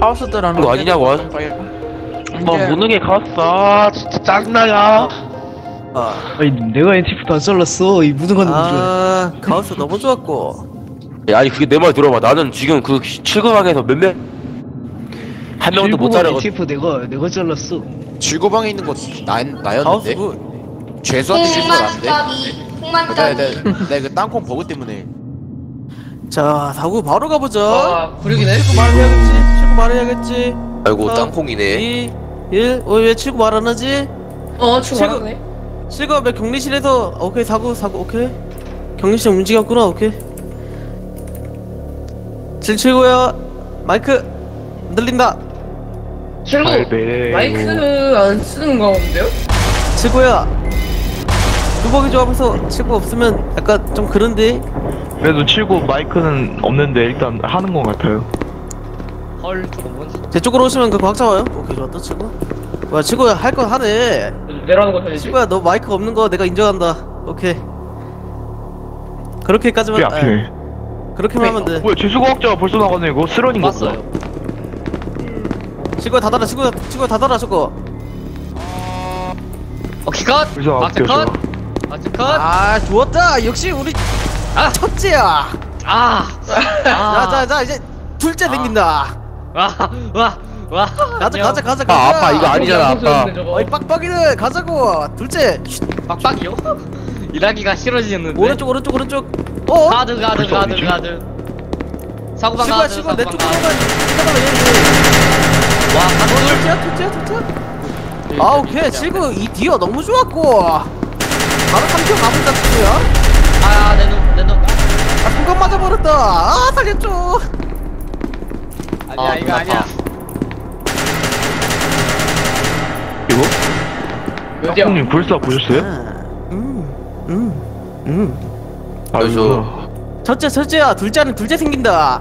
카오스들하는 거 아니냐고. 뭐 무능에 갔어 진짜 짜증나야 아니 내가 엔티프도 안 잘랐어. 이 무능한 아 카오스 너무 좋았고. 야, 아니 그게 내 말 들어봐. 나는 지금 그 출근방에서 몇 명, 한 명도 못 자르고. 엔티프 내가 내가 잘랐어. 줄고방에 있는 거 나, 나였는데? 죄수한테 주는 건안 돼? 내가, 내가, 내가 그 땅콩 버그 때문에. 자 사고 바로 가보자 아, 구력이네. 치고 말해야겠지? 아이고, 사, 땅콩이네. 2 1 어, 왜 치고 말 안 하지? 어, 치고 치고- 말하네. 왜 격리실에서 오케이 사고 사고 오케이. 격리실 움직였구나 오케이. 칠 치고야. 마이크 흔들린다. 칠구 마이크 안 쓰는 거 같은데요? 치고야. 뚜벅이 조합에서 치고 없으면 약간 좀 그런데? 그래도 칠구 마이크는 없는데 일단 하는 것 같아요 헐, 뭔지. 제 쪽으로 오시면 그 과학자 와요? 오케이 좋았다 치고 와 치고야 할거 하네. 내려가는 거 해야지. 치고야 너 마이크 없는 거 내가 인정한다. 오케이. 그렇게까지만 왜 앞에. 아, 그렇게만 하면 돼. 뭐야 재수과학자가 벌써 나가네. 이거 쓰러진 거 봤어요. 달아. 치고야 치고야 다 달아 저거. 오케이, 컷! 그래서 아껴서. 컷! 마크 컷! 아 좋았다. 역시 우리 아. 첫째야. 아! 자자자 이제 둘째 생긴다 와, 와, 와. 가자 가자 가자 가자 아, 아빠, 이거 아니잖아, 아빠. 어이 빡빡이들 가자고 둘째 빡빡이요? 일하기가 싫어지셨는데. 오른쪽 오른쪽 오른쪽 어? 가드, 가드, 벌써 가드? 가드. 사고방 지구야 나왔어요, 지구 내 사고방 쪽으로 나왔어요. 가 와, 가솔. 둘째야 둘째야 둘째야 아 오케이 지구 이 디어 너무 좋았고 바로 3킬 가보자 친구야 아, 내 눈, 내 눈. 아 두건 맞아버렸다 아 살려줘 아니야, 이거 아니야. 이거? 형님 굴사 보셨어요? 음. 아 이거. 첫째 첫째야. 둘째는 둘째 생긴다.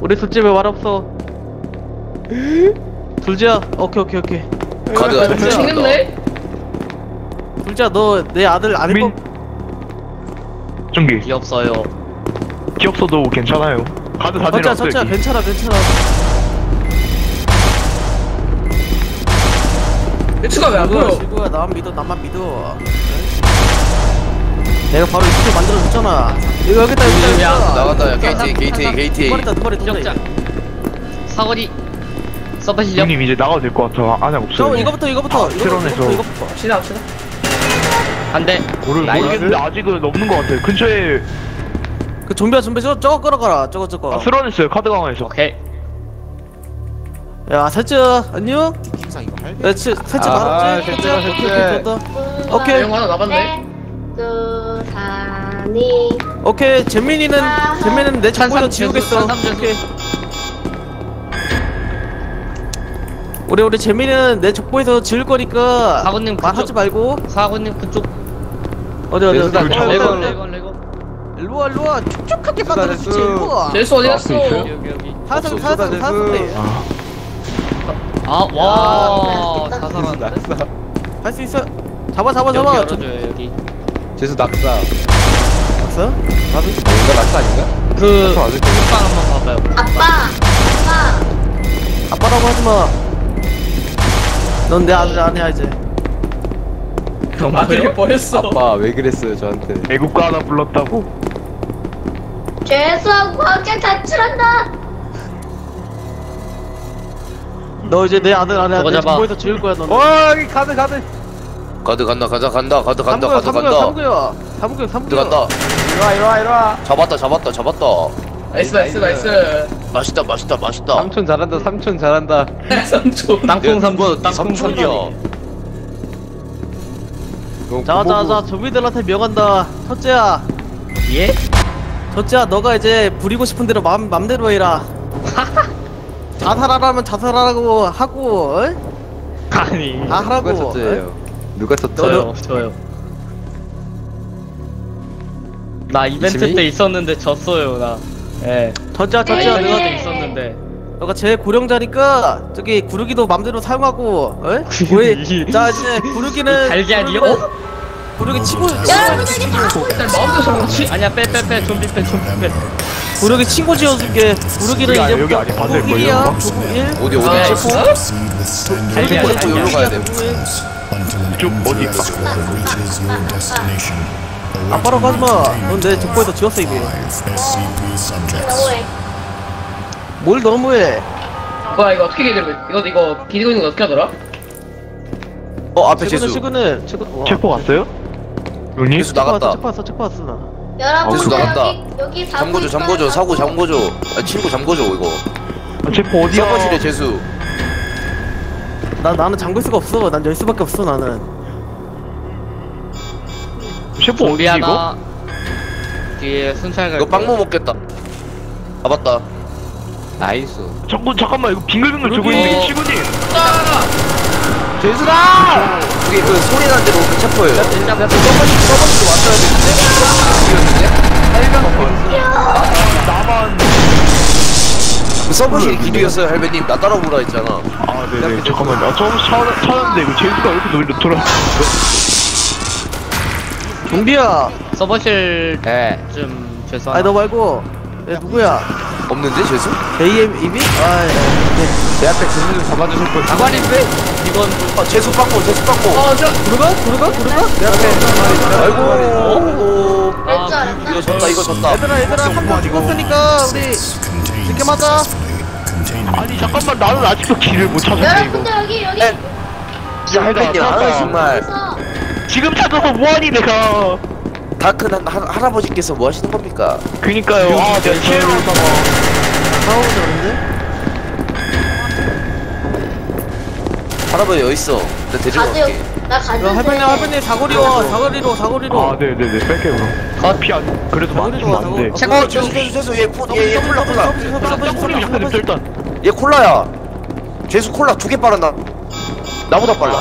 우리 둘째 왜 말 없어. 둘째야? 오케이 오케이 오케이. 가드가 둘째야, 생겼네? 둘째야 너 내 아들 안 해보 중기 귀엽어요 기억서도 괜찮아요 가드 다 내려왔어요 여기. 괜찮아 괜찮아 배추가 왜 안 보여? 친구야 나만 믿어 나만 믿어 내가 바로 이쪽 만들어 줬잖아 이거 여기다 여기다 야, 여기다 나간다, 야, 게이트, 자, 게이트, 게이트. 두 마리 있다 두 마리 두 마리 기억자. 사거리. 서버 실력. 형님 이제 나가도 될 것 같아 안에 없어요 저 이거부터 이거부터 이거부터 실온에서. 이거부터 이거부터 시다. 모르, 나이스. 모르겠는데 아직은 없는 것 같아요 근처에 그 좀비야 좀비. 저거 저거 끌어가라. 저거 저거. 아, 쓸어냈어요. 카드 강화에서 오케이. 야 셋째 안녕? 항상 이거 할야 셋- 셋째 아, 말았지? 셋째, 셋째 오케이 셋째. 오케이 됐다. 오케이. 영 하나 남았네. 두산이 오케이 재민이는 재민이는 내 정보에서 지우겠어. 산삼 오케이. 우리 우리 재민이는 내 족보에서 지울 거니까 사고님 말하지 말고. 사고님 그쪽. 어디 어디 어디? 레건, 어디, 레건, 어디. 레건, 레건. 일로와 일로와 촉촉하게 만들어 주지 일로와 제수 어디 갔어? 여기, 여기. 사슴 사슴 사슴 아, 와, 다 살았는데. 할수 있어. 잡아 잡아 여기 잡아. 열어줘요, 여기. 재수 낙사. 봤어? 나도 이거 낙사 아닌가? 그, 낙사 뚝방 한번 봐봐요. 아빠 아빠. 아빠라고 하지 마. 넌 내 아들 아니야 이제. 아들이 버렸어. 아빠 왜 그랬어요 저한테? 애국가 하나 불렀다고 죄수하고 과학자 탈출한다 너 이제 내 아들 저거 내 잡아. 정보에서 지울 거야 너는 와 여기 가드 가드 가드 간다, 가자, 간다, 가드 간다, 가드 간다. 삼구야 삼구야 가드 삼구야 간다. 이리와 이리와 이리와 잡았다, 잡았다, 잡았다. 나이스 나이스 나이스. 맛있다, 맛있다, 맛있다. 삼촌 잘한다 삼촌 잘한다 삼촌. 땅콩 삼촌, 땅콩 삼촌이야. 자자자 좀비들한테 명한다 첫째야 예? 첫째야 너가 이제 부리고 싶은 대로 맘, 맘대로 해라 자살하라면 자살하라고 하고 어이? 아니. 다 하라고 누가 첫째예요 누가 첫째 저요, 저요. 나 이벤트 이심이? 때 있었는데 졌어요, 나. 예. 첫째야 나 첫째야 이벤트 너가 때 있었는데. 너가 제일 고령자니까 저기 구르기도 맘대로 사용하고 어이? 우리 자 이제 구르기는 달걀이요? 구르기는- 구르기 치고 여러분들이 마음대로 잡았지? 아니야, 빼, 빼, 빼. 좀비 빼, 좀비 빼. 구르기 친구 지어줄게 구르기는 여기 아니- 이제 여기 아니 받을 거예요, 1이야 이거? 조금 1 어디, 어디? 아, standard 달걀 체포, 체포 여기로 가야 돼. 쭉 어디 MTF 있다. squad reaches your destination. 아빠라고 하지마 넌내 족보에서 지웠어 이미 뭘 너무해 뭐야 이거 어떻게 기다려? 이거 이거 기다리고 있는 거 어떻게 하더라? 어, 앞에 최근을 재수. 최근을 최근 체포 왔어요? 형님? 재수 나갔다. 체포 왔어 체포 왔어 나 여러분들 재수 나갔다. 여기 여기 잠궈줘, 잠궈줘, 사고 잠궈줘. 아, 친구 잠궈줘, 이거. 아, 체포 어디야? 서버실에 재수. 나 나는 잠글 수가 없어 난 열 수밖에 없어 나는 체포 어디 좀비 이거? 하나. 뒤에 순찰 갈 이거 빵모 먹겠다. 잡았다. 나이스 잠깐 잠깐만 이거 빙글빙글 돌고 그러게. 있는 게 치구님 재수다! 그게 그 소리 난 대로 그 체포예요. 서버실, 서버실로 왔어야 되는데. 나만 그 서버실이 길이었어요, 할배님. 나 따라오라 했잖아. 아 네네 잠깐만요 아 처음 차, 찾았는데 이거 재수가 왜 이렇게 놀 돌아 종비야 서버실 네 좀 죄송합니다. 아니 너 말고 얘 누구야 없는데, 재수? AM 이비? 아 예. 제 앞에 재수 좀 잡아주실 분 가관님 빼. 이건 아, 재수 빵모, 재수 빵모. 어 저. 구르가? 구르가? 구르가? 내 앞에 아이고. 할줄 알았나? 이거 졌다, 이거 졌다. 얘들아 얘들아 한번 죽었으니까 우리 이렇게 맞아 아니 잠깐만 나는 아직도 길을 못 찾았네 이거 여러분들 여기 여기 진짜 할배님, 아, 정말. 지금 찾아서 뭐하니 내가 다큰 한, 할- 할아버지께서 뭐 하시는 겁니까? 그니까요. 아, 내가 치해로 할아버지 어디 있어? 나 데리고 가지 갈게. 나 가지 야, 할머니 할머니 사거리로 와 사거리로 사거리로 아, 네네네. 뺄게요, 그럼. 아, 피 안, 그래도 많으시면 안 돼. 어, 죄수 죄수 죄수 얘 코, 얘, 얘 콜라 콜라. 땅콩님 잠깐 냅둬, 일단. 얘 콜라야. 죄수 콜라 두개 빨았나? 나보다 빨라.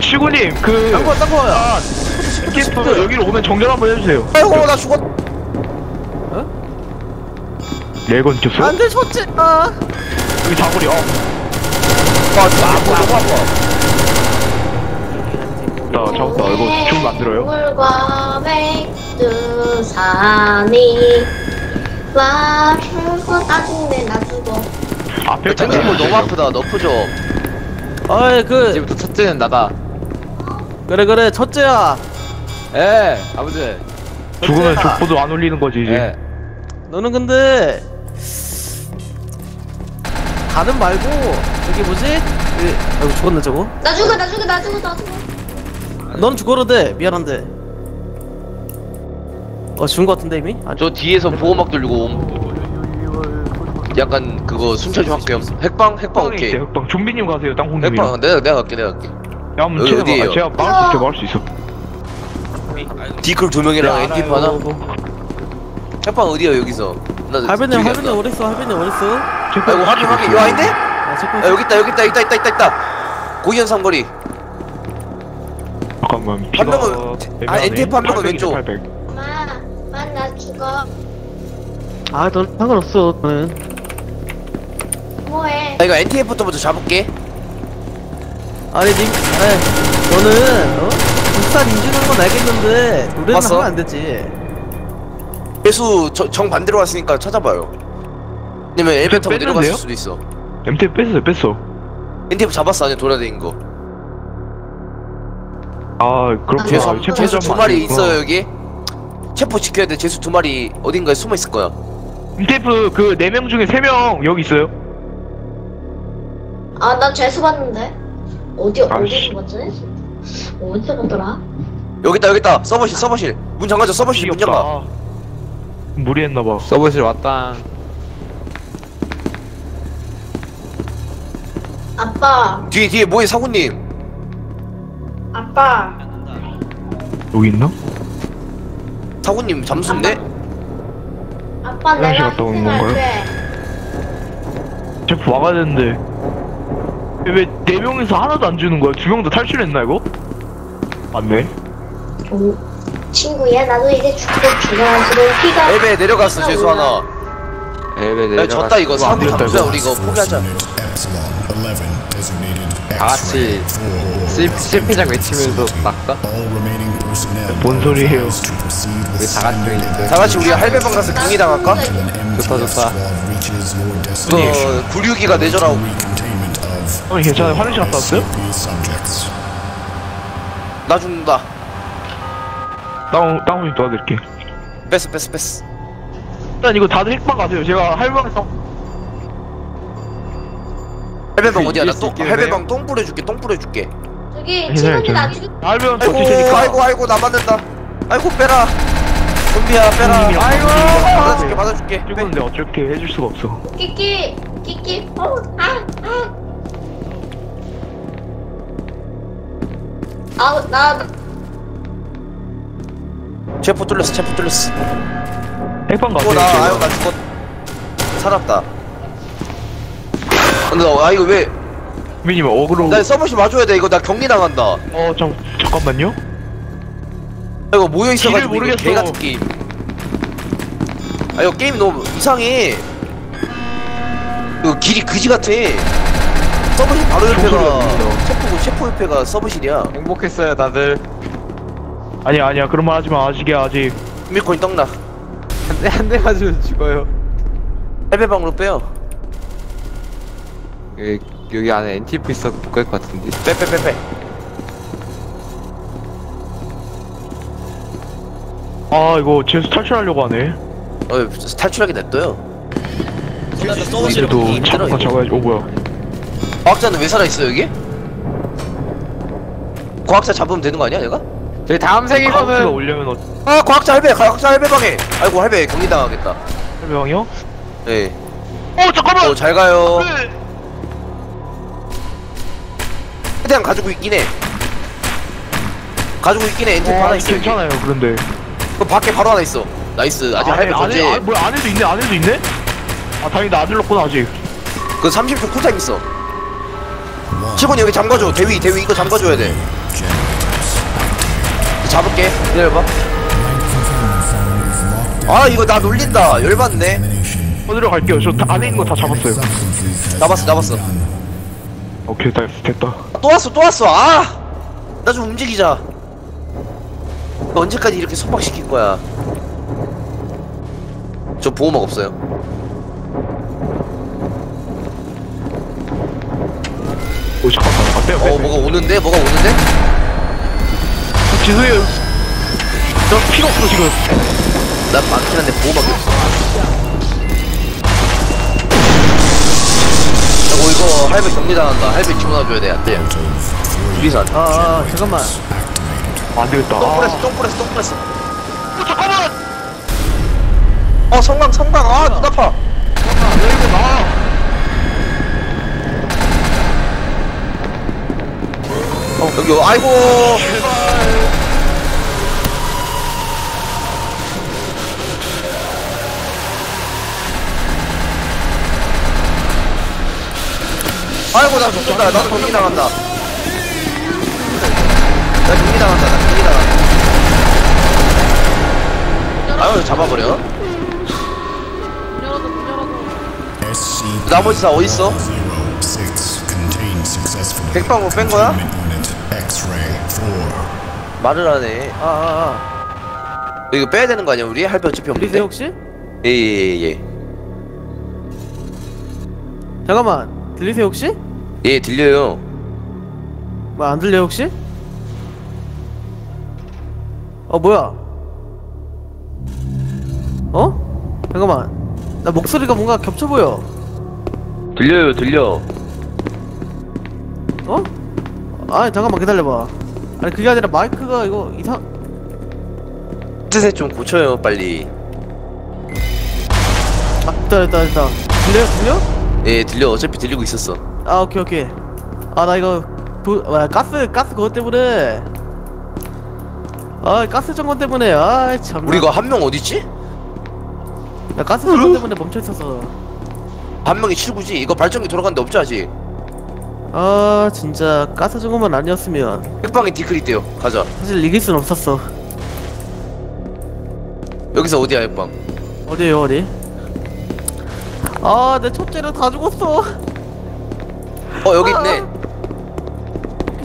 치구님, 그. 딴 거야, 딴 거야. 스키프 여기로 오면 정전 한번 해주세요. 아이고, 나 죽었. 레건 켰어? 안돼 첫째 아 여기 다구리, 어. 아, 아. 나 잡았다. 이거 좀 만들어요. 물과 백두산이 와르고 나중에 나 죽어 앞에 탱크볼 너무 아프다. 너프 좀. 어이 그 이제부터 첫째는 나다. 그래 그래 첫째야 예, 아버지. 죽으면 족보도 안 올리는 거지, 이제. 예. 너는 근데 가는 말고 저기 뭐지 그 아이고 죽었네 저거 나 죽어 나 죽어 나 죽어 나 죽어 넌 죽어도 돼 미안한데 어 죽은 거 같은데 이미 아, 저 뒤에서 보호막 들고 옴. 약간 그거 순찰 좀 할게요. 핵방, 핵방 오케이. 있어요, 핵방. 좀비님 가세요, 땅콩님이랑. 핵방 내가 내가 갈게, 내가 갈게. 야, 한번 여기. 어디예요? 제가 막을 수 있어, 막을 수 있어. 디클 두 명이랑 엔디프 하나. 핵방 어디야 여기서? 나 할배님 기억이 안 어딨어 할배님 어딨어 아이고 확인 확인 이거 아닌데? 아아 여기 있다 여기 있다 있다 있다 있다 있다 고현 삼거리 잠깐만. 한 피가 명은 아. 엔티프 한 명은 800이죠, 왼쪽 800. 엄마 엄마 나 죽어 아넌 상관없어 너는 뭐해 나 이거 NTF부터 먼저 잡을게 아니 님 아니 너는 어? 국산 인증한 건 알겠는데 우리는 봤어? 하면 안 되지 배수 저- 정 반대로 왔으니까 찾아봐요. 아니면 엘베 타고 내려갔을? 수도 있어. MTF 뺐어요, 뺐어. NTF 잡았어 아니 돌아다닌 거. 아, 그렇구나. 제수, 체포 제수 두좀 마리 많이 있어요 여기? 체포 지켜야 돼. 제수 두 마리 어딘가에 숨어 있을 거야. MTF 그 네 명 중에 세 명 여기 있어요. 아나 재수 봤는데. 어디 아이씨. 어디서 봤지? 어디서 봤더라? 여기 있다 여기 있다. 서버실 서버실. 문 잠가줘 서버실. 문 잠가. 아, 무리했나봐. 서버실 왔다. 아빠 뒤에 뒤에 뭐해 사구님 아빠 여기 있나? 사구님 잠수인데? 아빠 화장실 내가 갔다 온 희생할게 체포 막아야 되는데. 왜 네 명에서 하나도 안 주는 거야? 두 명도 탈출했나 이거? 맞네. 오, 친구야 나도 이제 죽고 죽어가지고 피가 엘베 내려갔어 제수 하나 엘베 야 졌다 이거 사구 잠수야 우리 이거 포기하자 Epsilon 11 designated 다 같이 실, 실패작 외치면서 personnel 뭔 소리예요? 우리 다 같이 standard 있는데. 다 같이 우리 할배방 가서 경기 당할까? 좋다, 좋다. 그 구류기가 내절하고 아니 괜찮아요. 화장실 갔다 왔어요? 나 죽는다 땅 땅콩님 도와드릴게. 뺐어 뺐어 뺐어 일단 이거 다들 핵방 가세요. 제가 할방에서 할배방 어디야 나 이길 수 똥, 있겠네요. 할배방 똥 뿌려줄게 똥 뿌려줄게 저기 괜찮아요, 친구들 나 괜찮아요. 죽 할방 아이고. 아이고 아이고 나 맞는다 아이고 빼라 좀비야 빼라 형님이랑 아이고 형님이랑 받아줄게 받아줄게 빼. 죽었는데 어떻게 해줄 수가 없어. 끼끼 끼끼 어아아 아우 나 체포 뚫렸어 체포 뚫렸어 핵방 어, 가세요. 나 제가. 아유 나 죽었 살았다 근데 나 아 이거 왜나 민님 어그로. 서버실 와줘야 돼 이거 나 격리 나간다 어, 잠 잠깐만요. 아 이거 모여 있어가지고 길을 이거 개 모르겠어. 같은 게임 아 이거 게임 너무 이상해 이거 길이 그지 같아 서버실 바로 옆에가 셰프고 셰프 옆에가 서버실이야 행복했어요, 다들. 아니야 아니야 그런 말 하지 마. 아직이야 아직. 밀코인 떡나 한 대, 한대 맞으면 죽어요. 할배방으로 빼요 여기, 여기 안에 NTF 있어 못갈것 같은데. 빼 빼 빼빼 아 이거 재수 탈출하려고 하네. 어 탈출하게 냅둬요 그래도 잡아 잡아야지. 오 뭐야? 과학자는 왜 살아있어 여기? 과학자 잡으면 되는 거 아니야 얘가? 저희 다음 생이거는 올려면 어 아 과학자 할배 과학자 할배 방에. 아이고 할배 격리 당하겠다. 할배방이요? 네. 어 잠깐만! 어잘 가요. 최대한 가지고 있긴 해. 가지고 있긴 해 엔트 어, 하나 있어 여기. 괜찮아요 그런데. 그 밖에 바로 하나 있어. 나이스. 아직 할배 안에 아, 뭐야 안에도 있네 안에도 있네? 아 다행이다 안 눌렀구나 아직. 그 30초 쿨타임 있어. 7번 여기 잠가줘. 대위 대위 이거 잠가줘야 돼 잡을게. 기다려봐. 아 이거 나 놀린다. 열받네. 어디로 갈게요. 저 다- 안에 있는 거 다 잡았어요. 잡았어 잡았어. 오케이 다 됐다. 또 왔어 또 왔어. 아나 좀 움직이자. 너 언제까지 이렇게 속박시킬 거야? 저 보호막 없어요. 오 잠깐만. 아 빼요 어 뭐가 오는데? 뭐가 오는데 죄송해요. 나 피가 없어 지금. 난 많긴 한데 보호막이 없어. 이거 이거 할배 격리당한다. 할배 집어넣어줘야 돼 안 돼? 둘이서 안 돼 아, 아 잠깐만. 안 되겠다. 똥 뿌렸어 똥 뿌렸어 똥 뿌렸어. 어 잠깐만! 어 성광 성광. 아눈 아파. 어 여기 아이고 아이고 나 죽는다. 나도 경기 당한다. 나 경기 당한다. 나 경기 당한다. 아유 잡아버려. 나머지 다 어딨어? 백방으로 뺀 거야? 말을 하네. 아아아. 이거 빼야 되는 거 아니야 우리? 할배 어차피 없는데? 들리세요 혹시? 예예 예. 잠깐만 들리세요 혹시? 예 들려요 뭐 안 들려요 혹시? 어 뭐야? 어? 잠깐만 나 목소리가 뭔가 겹쳐 보여 들려요 들려 어? 아니 잠깐만 기다려봐 아니 그게 아니라 마이크가 이거 이상 뜻에 좀 고쳐요 빨리 아 됐다 됐다 됐다 들려요 들려? 예 들려. 어차피 들리고 있었어. 아 오케이 오케이. 아 나 이거 도, 아, 가스 가스 그것 때문에. 아 가스 정건 때문에. 아참 우리 이거 한명 어딨지? 나 가스 정건 때문에 멈춰 있었어 한 명이 출구지? 이거 발전기 돌아가는데 없지 아직? 아 진짜. 가스 정건만 아니었으면. 핵방에 디클 있대요. 가자. 사실 이길 순 없었어. 여기서 어디야 핵방? 어디에요 어디? 아 내 첫째는 다 죽었어. 어 여기 있네.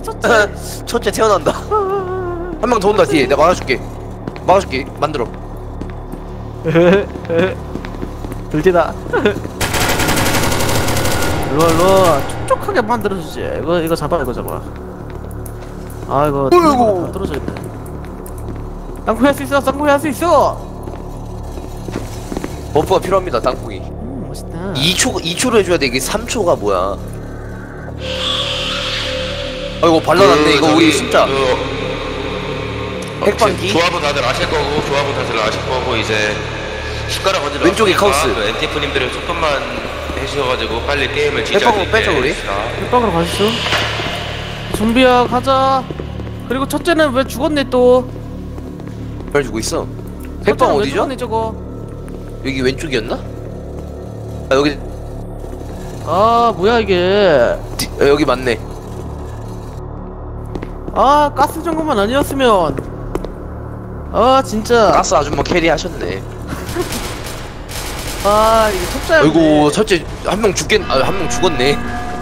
첫째. 첫째 태어난다. 한 명 더 온다 뒤에. 내가 막아줄게. 막아줄게. 만들어. 둘째다. 일로와 일로와. 촉촉하게 만들어주지. 이거 이거 잡아 이거 잡아. 아 이거 어이구. 다 떨어져있네. 땅콩이 할수 있어 땅콩이 할수 있어! 버프가 필요합니다 땅콩이 2초 2초로 해줘야 돼. 이게 3초가 뭐야? 아이고 발라놨네. 그, 이거 저기, 우리 숫자 그, 핵방기? 조합은 다들 아실 거고 조합은 다들 아실 거고 이제 숟가락 얹으러 왼쪽에 카우스. 그 NTF님들은 조금만 해주셔가지고 빨리 게임을 핵방으로 시작해 빼죠, 우리? 헬방으로 가시죠. 좀비야 가자. 그리고 첫째는 왜 죽었네 또? 별 주고 있어? 핵방 왜 어디죠? 죽었네 저거? 여기 왼쪽이었나? 아 여기. 아 뭐야 이게? 뒤- 아, 여기 맞네. 아 가스 정도만 아니었으면. 아 진짜. 가스 아줌마 캐리 하셨네. 아 이게 첫째 아이고 첫째 한 명 죽겠 아 한 명 죽었네.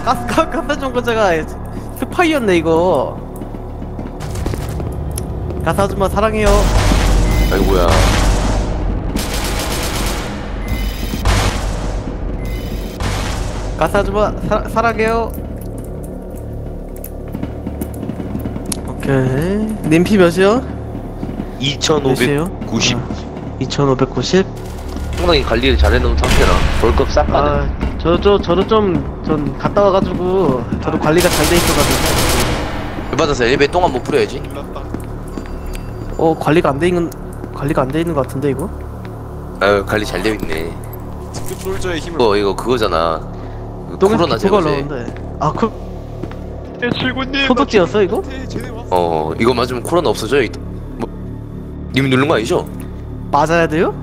가스 가, 가스 정거제가 스파이였네 이거. 가스 아줌마 사랑해요. 아이고야 가스 아줌마 사, 사랑해요 오케이 님피 몇이요? 2590 2590 상당히 관리를 잘해놓은 상태라 벌금 싹 가네 아, 저, 저, 저도 좀, 전 갔다 와가지고, 저도 관리가 잘 돼 있어가지고. 받아서 엘리베이터 똥 한번 뿌려야지 어 관리가 안 돼 있는 관리가 안 돼 있는 것 같은데 이거? 아유 관리 잘 되어 있네. 특급 솔저의 힘을 이거 이거 그거잖아. 그 코로나 제거제. 아그 예, 출구님. 소독제였어 이거? 어 이거 맞으면 코로나 없어져요. 이- 뭐 님이 누른 거 아니죠? 맞아야 돼요?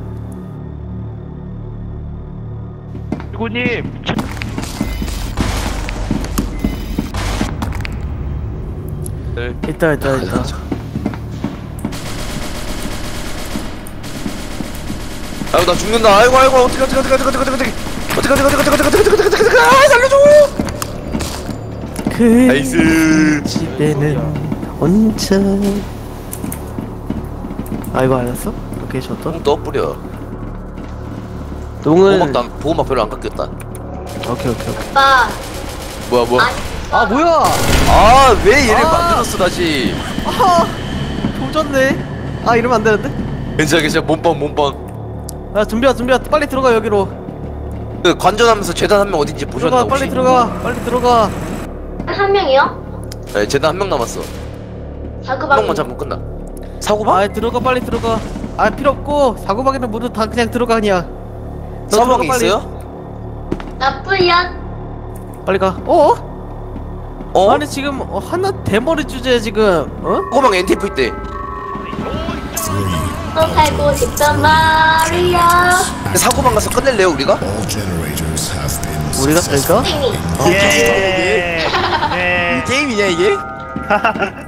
출구님. 있다 있다 있다 아이고 나 죽는다. 아이고 아이고 어떻게 어떻게 어떻게 어떻게 어떻게 어떻게 어떻게 어떻게 어떻게 어떻게 아 살려줘. 그 나이스. 집에는 혼자 아 이거 알았어? 오케이 좋다 또 뿌려. 똥은 보호막 보호막 별로 안 깎였다. 오케이 오케이 오케이 오빠 뭐야 뭐야. 아 뭐야 아 왜 얘를 아. 만들었어 다시. 아 조졌네 아 이러면 안 되는데? 괜찮아 괜찮아 몸빵 몸빵. 야 준비야 준비야 빨리 들어가 여기로 그 관전하면서 재단 한 명 어딘지 보셨나 들어가 혹시? 빨리 들어가 빨리 들어가 한 명이요? 네, 재단 한 명 남았어. 한 명만 잡으면 끝나. 사고방? 아 들어가 빨리 들어가 아 필요 없고 사고방에는 모두 다 그냥 들어가 그냥 너 사고방 들어가, 빨리. 있어요? 나쁘야 빨리 가 어? 어? 아니 지금 어, 하나 대머리 주제에 지금 어? 사고방 NTF 있 대. 또 살고 싶단 말이야 사고방 가서 끝낼래요 우리가? 우리가 될까? 땡이 예. 이 게임이냐 이게?